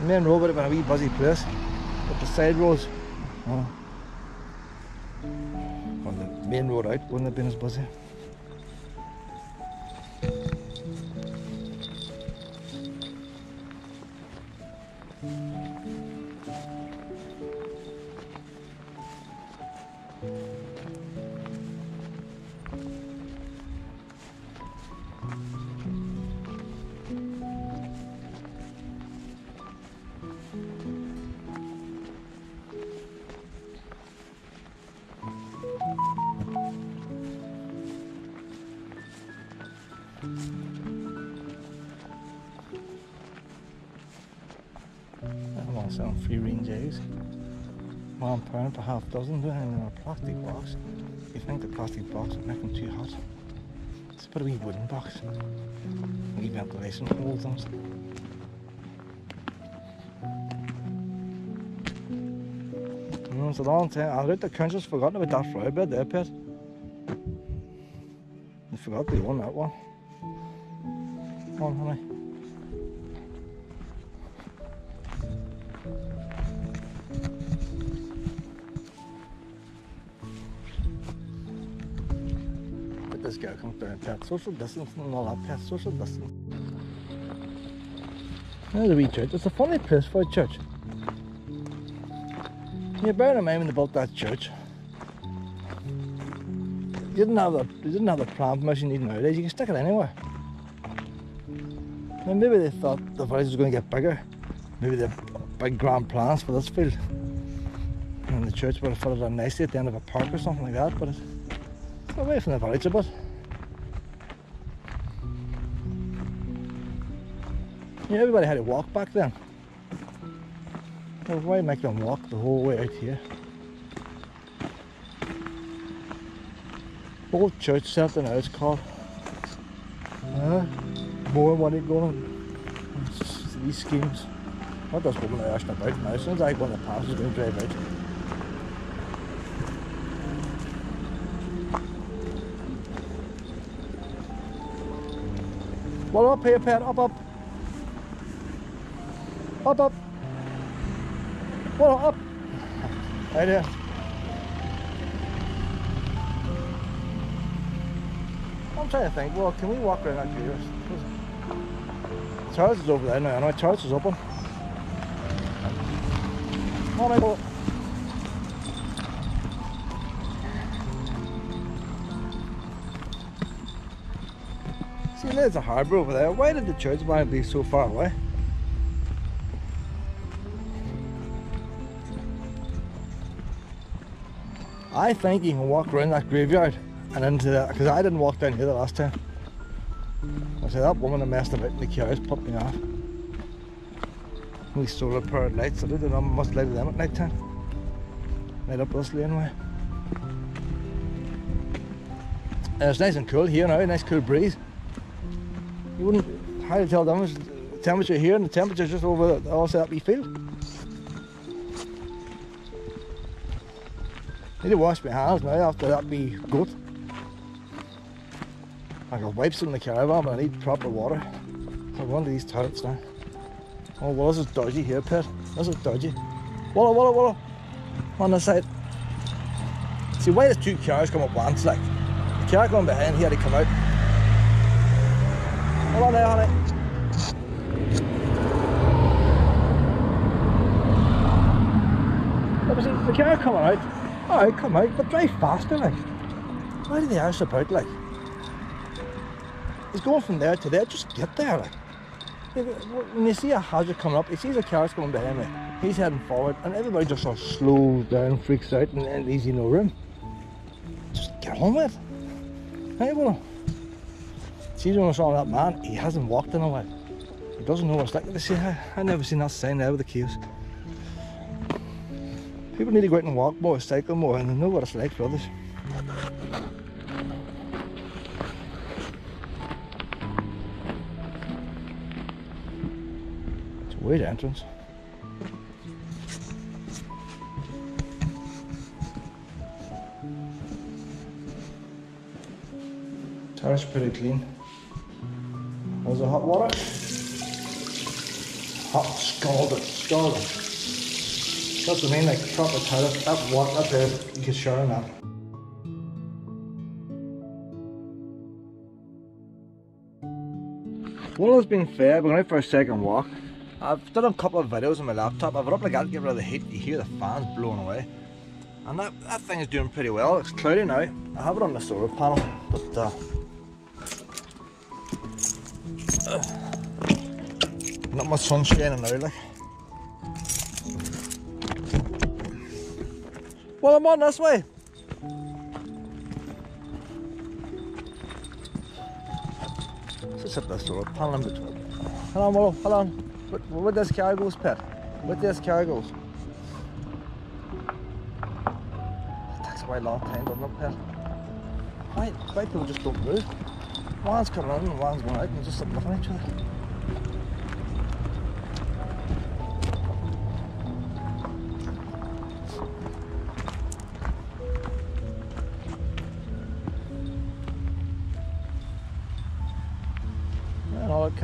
the main road would have been a wee busy place. But the side roads, oh, well, the main road out wouldn't have been as busy. Half dozen, doing in a plastic box. You think the plastic box would make them too hot? It's about a wee wooden box. Wee ventilation holes stuff. Mm, it's a long time. I read the country's forgotten about that fry bed there, Pet. They forgot they won that one. Come on, honey. Pet social distance and all that social distance. There's a wee church. It's a funny place for a church. Yeah, bear in mind when they built that church. You didn't have the you didn't have the plan permission you nowadays. You can stick it anywhere. And maybe they thought the village was going to get bigger. Maybe they had big grand plans for this field. And the church would have fitted in nicely at the end of a park or something like that, but it's away from the village a bit. Yeah, everybody had to walk back then. Well, why make them walk the whole way out here? Old church centre now it's called. Uh, more money going on. These schemes. What does woman are asking about now? As soon as I the pass, is going to drive out. Well, up here, Pat. Up, up. Up, up. Well, up. Right there. I'm trying to think. Well, can we walk around that here? Charles is over there now. I know Charles is open. All right, well. See, there's a harbour over there. Why did the church want to be so far away? I think you can walk around that graveyard and into that because I didn't walk down here the last time. I said that woman messed about in the cars put me off. We solar powered lights. I don't know, must light them at night time. Light up this laneway. And it's nice and cool here now, nice cool breeze. You wouldn't to tell the temperature here and the temperature just over the also that wee field. Need to wash my hands now after that be goat. I got wipes in the caravan, but I need proper water. So one of these toilets now. Oh, well, this is dodgy here, Pet. This is dodgy. Walla, walla, walla. On the side. See, why does two cars come up once, like? The car going behind, he had to come out. Hold on eh? there, honey. The car coming out. Alright, come out, but drive faster, like. Why do they ask about, like? He's going from there to there, just get there, like. When you see a hazard coming up, he sees a car's coming behind me. He's heading forward, and everybody just sort of slows down, freaks out, and then leaves you no room. Just get on with it. Hey, well. See, when I saw that man, he hasn't walked in a while. He doesn't know what's like. I, I never seen that sign there with the queues. People need to go out and walk more, cycle more, and they know what it's like for. It's a weird entrance. Terrace pretty clean. There's the hot water. Hot, scalded, scalded. That's what I mean, like proper toilet. That water, up there, you can shower in that. While it's been fair, we're going out for a second walk. I've done a couple of videos on my laptop. I've it up like that to get rid of the heat. You hear the fans blowing away. And that, that thing is doing pretty well. It's cloudy now. I have it on the solar panel, but uh, not much sun shining now, like. Well, I'm on this way. Let's hit this solar panel in between. Hold on, hold on. Where, where this car goes, Pet? Where this car goes? It takes a while long time, doesn't it, Pet? Why, why people just don't move? One's coming in and one's going out and just looking at each other.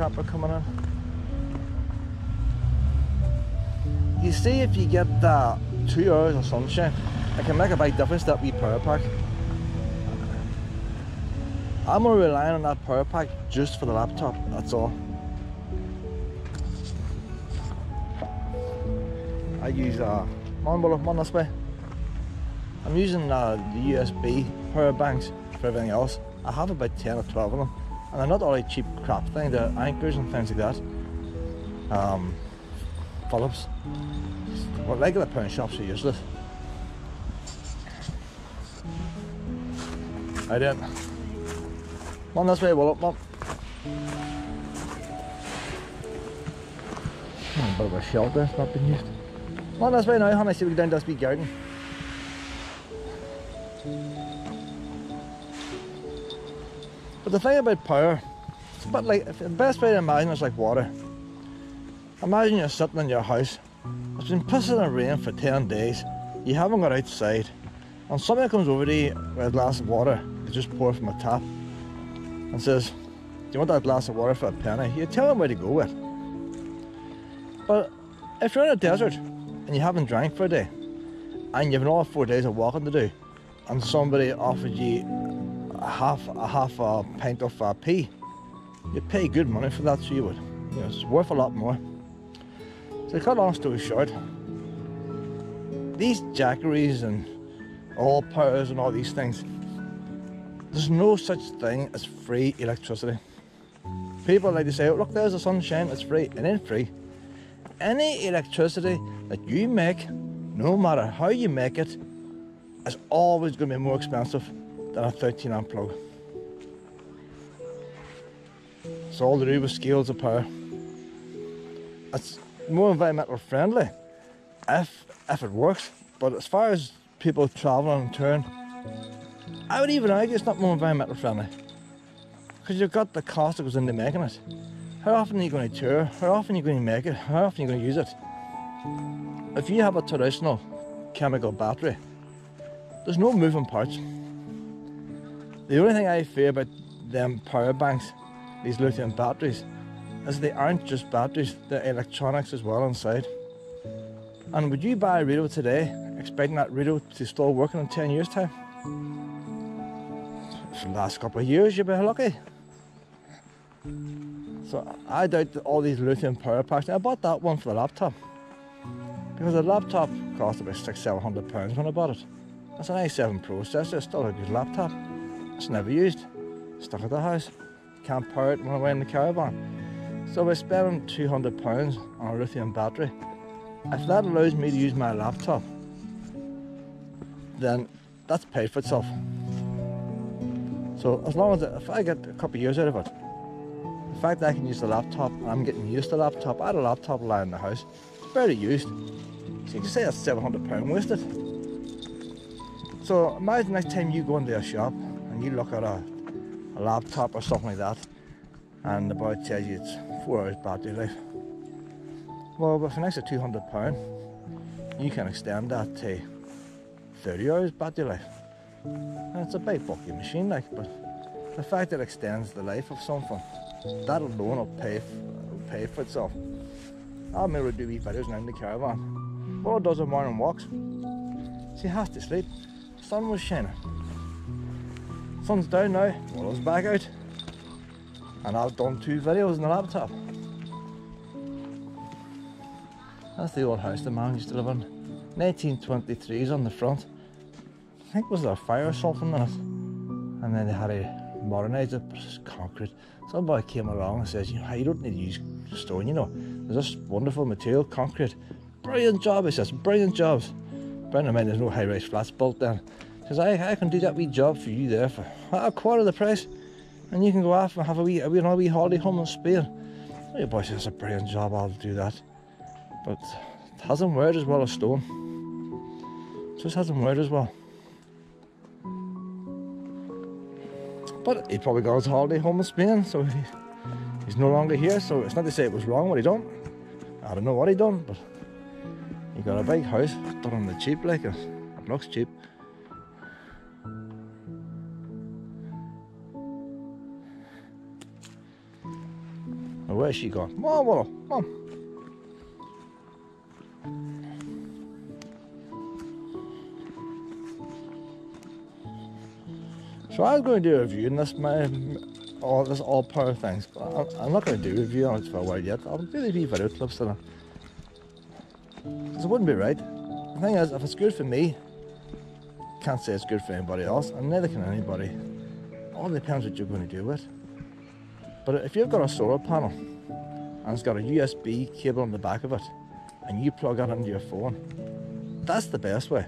Copper coming in. You see, if you get that two hours of sunshine, it can make a big difference that wee power pack. I'm gonna rely on that power pack just for the laptop, that's all. I use on well on this way. I'm using uh, the USB power banks for everything else. I have about 10 or 12 of them. And they're not all like cheap crap thing, they're Ankers and things like that. Um Philips. Well regular pound shops are useless. I didn't. Come on this way, Will up, Mum. Hmm, bit of a shelter, it's not been used. Come on this way now, honey, see we can down this wee garden. But the thing about power, it's a bit like, the best way to imagine it's like water. Imagine you're sitting in your house, it's been pissing and rain for 10 days, you haven't got outside, and somebody comes over to you with a glass of water, they just pour from a tap, and says, Do you want that glass of water for a penny? You tell them where to go with. But if you're in a desert and you haven't drank for a day, and you've another four days of walking to do, and somebody offered you a half a half a pint of uh, pee, you'd pay good money for that, so you would. You know, it's worth a lot more. So cut long story short, these jackeries and all powers and all these things, there's no such thing as free electricity. People like to say, oh, look, there's the sunshine, it's free. It ain't free. Any electricity that you make, no matter how you make it, is always going to be more expensive than a 13 amp plug. So all to do with scales of power. It's more environmental friendly if if it works. But as far as people travelling and touring, I would even argue it's not more environmental friendly. Because you've got the cost that goes into making it. How often are you going to tour? How often are you going to make it? How often are you going to use it? If you have a traditional chemical battery, there's no moving parts. The only thing I fear about them power banks, these lithium batteries, is they aren't just batteries, they're electronics as well inside. And would you buy a radio today expecting that radio to still working in 10 years' time? For the last couple of years, you'd be lucky. So I doubt that all these lithium power packs. I bought that one for the laptop because the laptop cost about six, seven hundred pounds when I bought it. That's an i7 processor, still a good laptop. It's never used. Stuck at the house. Can't power it when I'm in the caravan. So by spending two hundred pounds on a lithium battery, if that allows me to use my laptop, then that's paid for itself. So as long as if I get a couple of years out of it, the fact that I can use the laptop, I'm getting used to the laptop. I had a laptop lying in the house, it's barely used. So you can say that's seven hundred pound wasted. So imagine next time you go into a shop you look at a, a laptop or something like that, and the boy tells you it's four hours battery life. Well, with an extra £200, you can extend that to 30 hours battery life. And it's a big bulky machine, like, but the fact that it extends the life of something, that alone will pay, will pay for itself. I'm able to do wee videos now in the caravan. What it does in morning walks, she has to sleep. Sun was shining. Sun's down now, Willow's back out. And I've done two videos on the laptop. That's the old house the man used to live in. 1923s on the front. I think was there a fire or something in it. And then they had to modernise it, but it's concrete. Somebody came along and says, you know, you don't need to use stone, you know. There's this wonderful material, concrete. Brilliant job, he says, brilliant jobs. Bearing in mind there's no high-rise flats built there. Says, I, I can do that wee job for you there for a quarter of the price. And you can go off and have a wee, a wee, a wee holiday home in Spain. Oh, your boy says, a brilliant job, I'll do that. But it hasn't worked as well as stone. It just hasn't worked as well. But he probably got his holiday home in Spain, so he, he's no longer here. So it's not to say it was wrong what he done. I don't know what he done, but he got a big house done on the cheap, like. It looks cheap. Now, where's she gone? Come on, Willow, come on. So I was going to do a review and this, my, all this all power things, but I'm, I'm not going to do a review on it for a while yet. I'll do the wee video clips it. Because it wouldn't be right. The thing is, if it's good for me, can't say it's good for anybody else, and neither can anybody. All depends what you're going to do with. But if you've got a solar panel and it's got a USB cable on the back of it, and you plug it into your phone, that's the best way.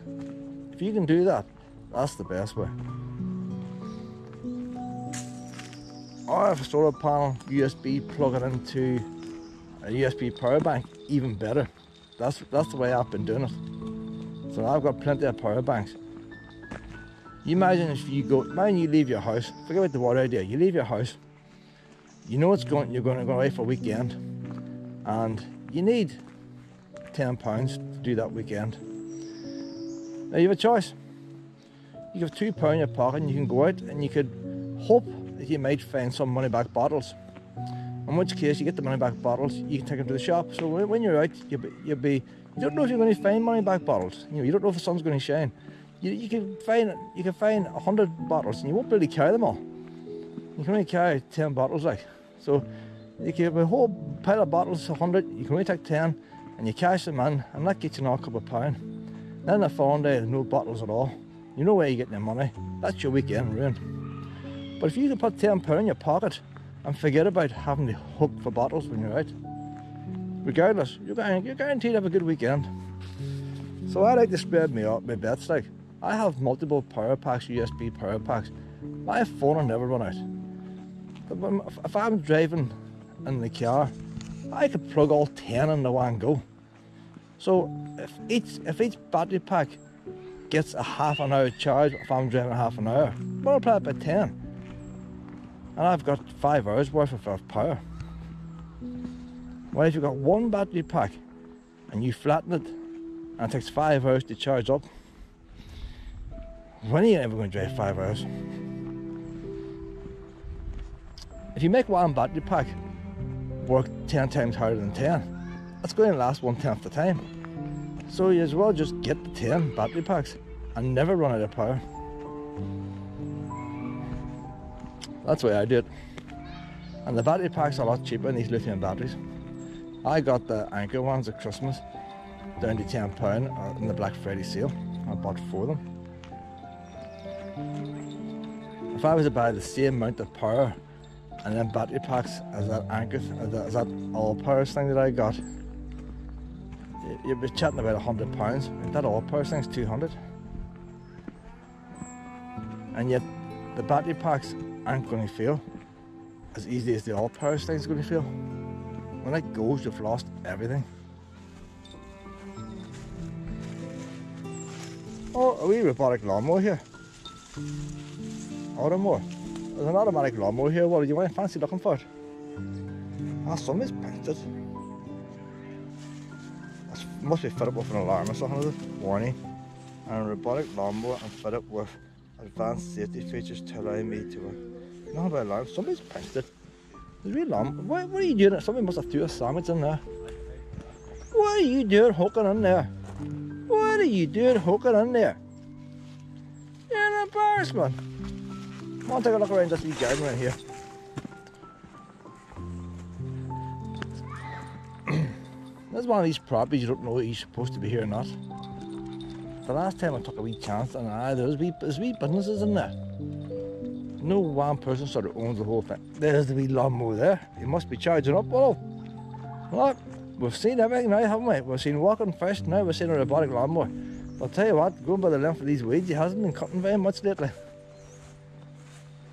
If you can do that, that's the best way. Or if a solar panel USB plug it into a USB power bank, even better. That's that's the way I've been doing it. So I've got plenty of power banks. You imagine if you go, imagine you leave your house. Forget about the water idea. You leave your house. You know it's going. You're going to go away for a weekend, and you need ten pounds to do that weekend. Now you have a choice. You have two pound in your pocket, and you can go out and you could hope that you might find some money back bottles. In which case, you get the money back bottles, you can take them to the shop. So when you're out, you'll be, you'll be you don't know if you're going to find money back bottles. You know, you don't know if the sun's going to shine. You, you can find you can find a hundred bottles, and you won't really carry them all. You can only carry ten bottles, like so. You can have a whole pile of bottles, a hundred. You can only take ten, and you cash them in, and that gets you an couple of pound. Then the following day, no bottles at all. You know where you're getting your money. That's your weekend ruined. But if you can put ten pound in your pocket and forget about having to hook for bottles when you're out, regardless, you're, you're guaranteed to have a good weekend. So I like to spread me out my bets. Like I have multiple power packs, USB power packs. My phone will never run out. If I'm driving in the car, I could plug all ten in the one go. So if each if each battery pack gets a half an hour charge if I'm driving half an hour, multiply it by ten. And I've got five hours worth of power. Well if you've got one battery pack and you flatten it and it takes five hours to charge up, when are you ever going to drive five hours? If you make one battery pack work 10 times harder than 10, that's going to last one tenth the time. So you as well just get the 10 battery packs and never run out of power. That's the way I do it. And the battery packs are a lot cheaper than these lithium batteries. I got the Anker ones at Christmas down to £10 uh, in the Black Friday sale. I bought four of them. If I was to buy the same amount of power and then battery packs as that Anker, as that, all power thing that I got, you'd be chatting about a hundred pounds. That all power thing's two hundred. And yet the battery packs aren't going to fail as easy as the all power thing's going to fail. When it goes, you've lost everything. Oh, a wee robotic lawnmower here. Automower. There's an automatic lawnmower here. What do you want? Fancy looking for it? Ah, somebody's painted. must be fitted with an alarm or something? Warning. And a robotic lawnmower and fitted up with advanced safety features to allow me to. Uh, not about alarm. Somebody's pinched it. There's real alarm. What, what are you doing? Somebody must have threw a sandwich in there. What are you doing hooking in there? What are you doing hooking in there? You're an embarrassment. Come on, take a look around this wee garden around here. this is one of these properties you don't know if you're supposed to be here or not. The last time I took a wee chance and ah, there's wee, there's wee businesses in there. No one person sort of owns the whole thing. There's the wee lawnmower there. You must be charging up, well. Look, we've seen everything now, haven't we? We've seen walking first, now we've seen a robotic lawnmower. I'll tell you what, going by the length of these weeds, he hasn't been cutting very much lately.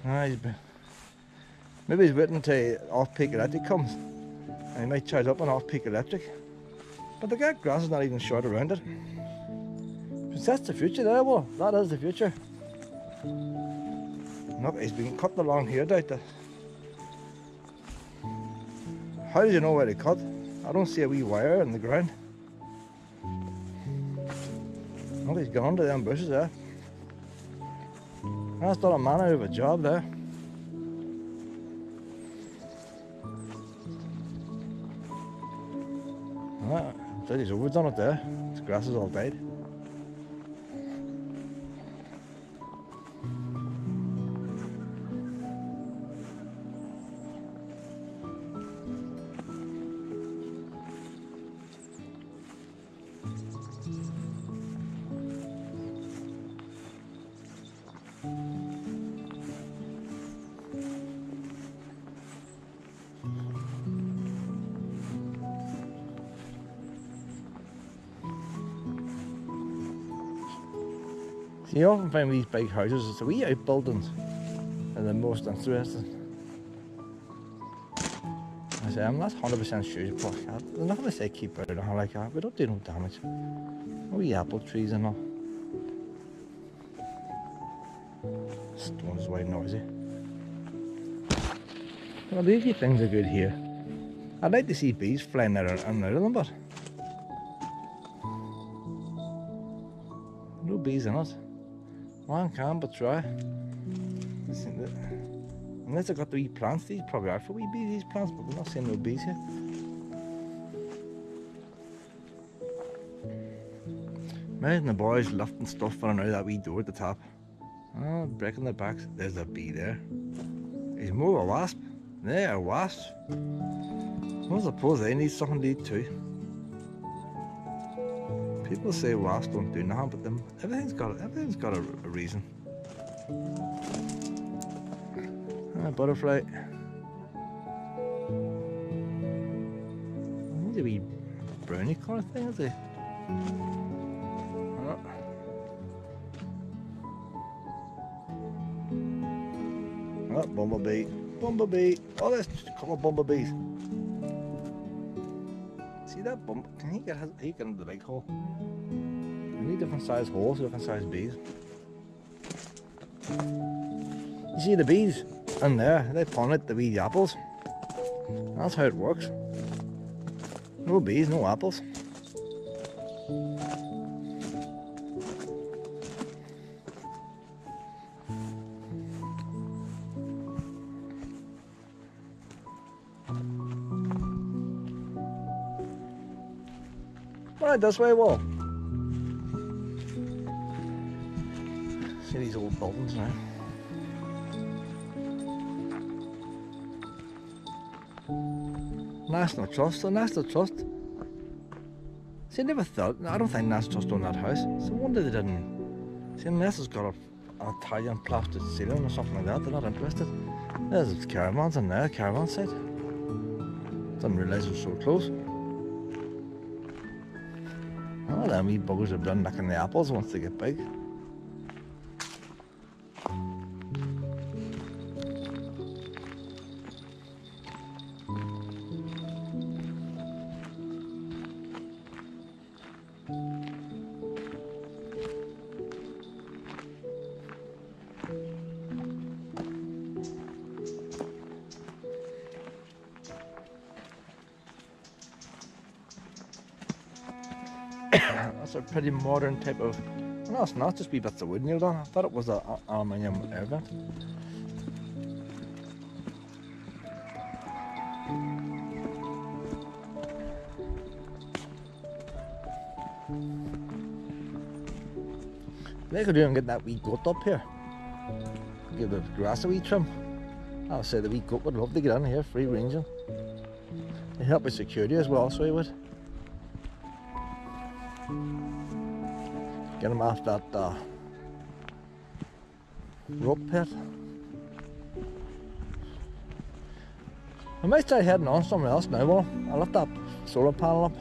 Maybe he's waiting until off-peak electric comes. And he might charge up on off-peak electric. But the grass is not even short around it. Because that's the future there, well, that is the future. Look, he's been cutting along here, doubt that. How do you know where to cut? I don't see a wee wire in the ground. Look, he's gone to them bushes there. That's not a man a job there. Right, there's woods on it there. This grass is all died. You find these big houses, it's the wee outbuildings are the most interesting. I say, I'm not 100% sure, but I'm not going to say keep out anything like that. We don't do no damage. Wee apple trees and all. Stone's way noisy. Well, these wee things are good here. I'd like to see bees flying out and out of them, but no bees in it. One can't but try. Listen to Unless I got the wee plants, these probably are for wee bees, these plants, but we're not seeing no bees here. Imagine the boys lifting stuff for of that wee door at the top. Oh, breaking their backs. There's a bee there. He's more a wasp. Yeah, a wasp. I suppose they need something to eat too. People say wasps don't do nothing, but them everything's got everything's got a, a reason. Ah, butterfly. He's a wee brownie of thing, is he? Oh. Oh, bumblebee. Bumblebee. Oh, there's just a couple of bumblebees. See that bump? Can he get his, he get into the big hole? We need different size holes, different size bees. You see the bees in there, they pollinate the wee apples. That's how it works. No bees, no apples. Right, this way, well. See these old buildings now. National Trust, the National Trust. See, I never thought, I don't think National Trust owned that house. So I wonder they didn't. See, unless it's got a, an Italian plastered ceiling or something like that, they're not interested. There's caravans in there, caravan site. Didn't realise it was so close. Them wee buggers have done licking the apples once they get big. Pretty modern type of. No, it's not just wee bits of wood nailed on. I thought it was a, aluminium air vent. They could even get that wee goat up here. Give the grass a wee trim. I'll say the wee goat would love to get in here, free ranging. It'd help with security as well, so he would. Get him off that uh, rope pit. I might try heading on somewhere else now, well, I left that solar panel up.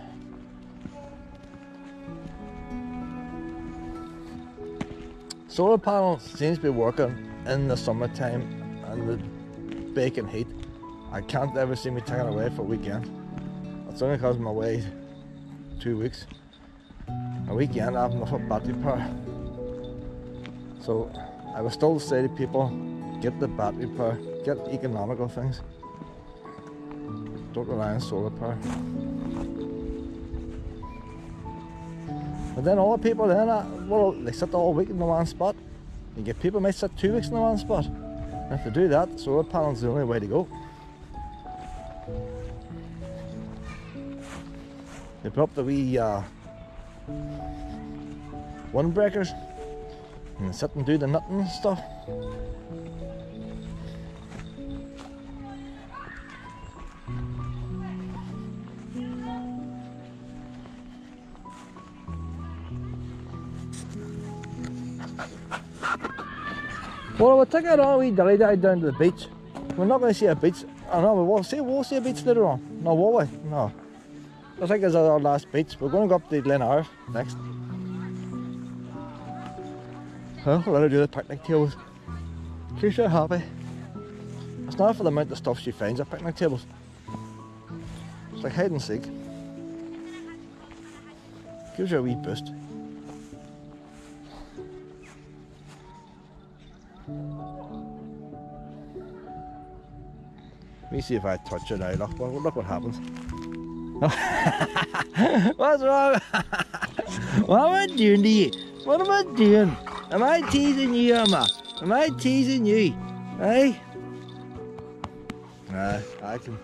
Solar panel seems to be working in the summertime and the baking heat. I can't ever see me taking away for a weekend. It's only because I'm away two weeks. A weekend I have enough of battery power. So I would still say to people, get the battery power, get economical things. Don't rely on solar power. But then all the people then, uh, well, they sit all week in the one spot. You get people may sit two weeks in the one spot. And if they do that, solar panels the only way to go. They put up the wee uh, windbreakers and sit and do the knitting and stuff. Well, we'll take it on a wee dilly day down to the beach. We're not going to see a beach. Oh, I know, we'll see, we'll see a beach later on. No, will we? No. I think this is our last beach. We're going to go up to Glenariff next. Well, we'll let her do the picnic tables. Keeps her happy. It's not for the amount of stuff she finds at picnic tables. It's like hide and seek. Gives her a wee boost. Let me see if I touch it now. Look, look what happens. What's wrong? what am I doing to you? What am I doing? Am I teasing you, Emma? Am I teasing you? Hey? Nah, I can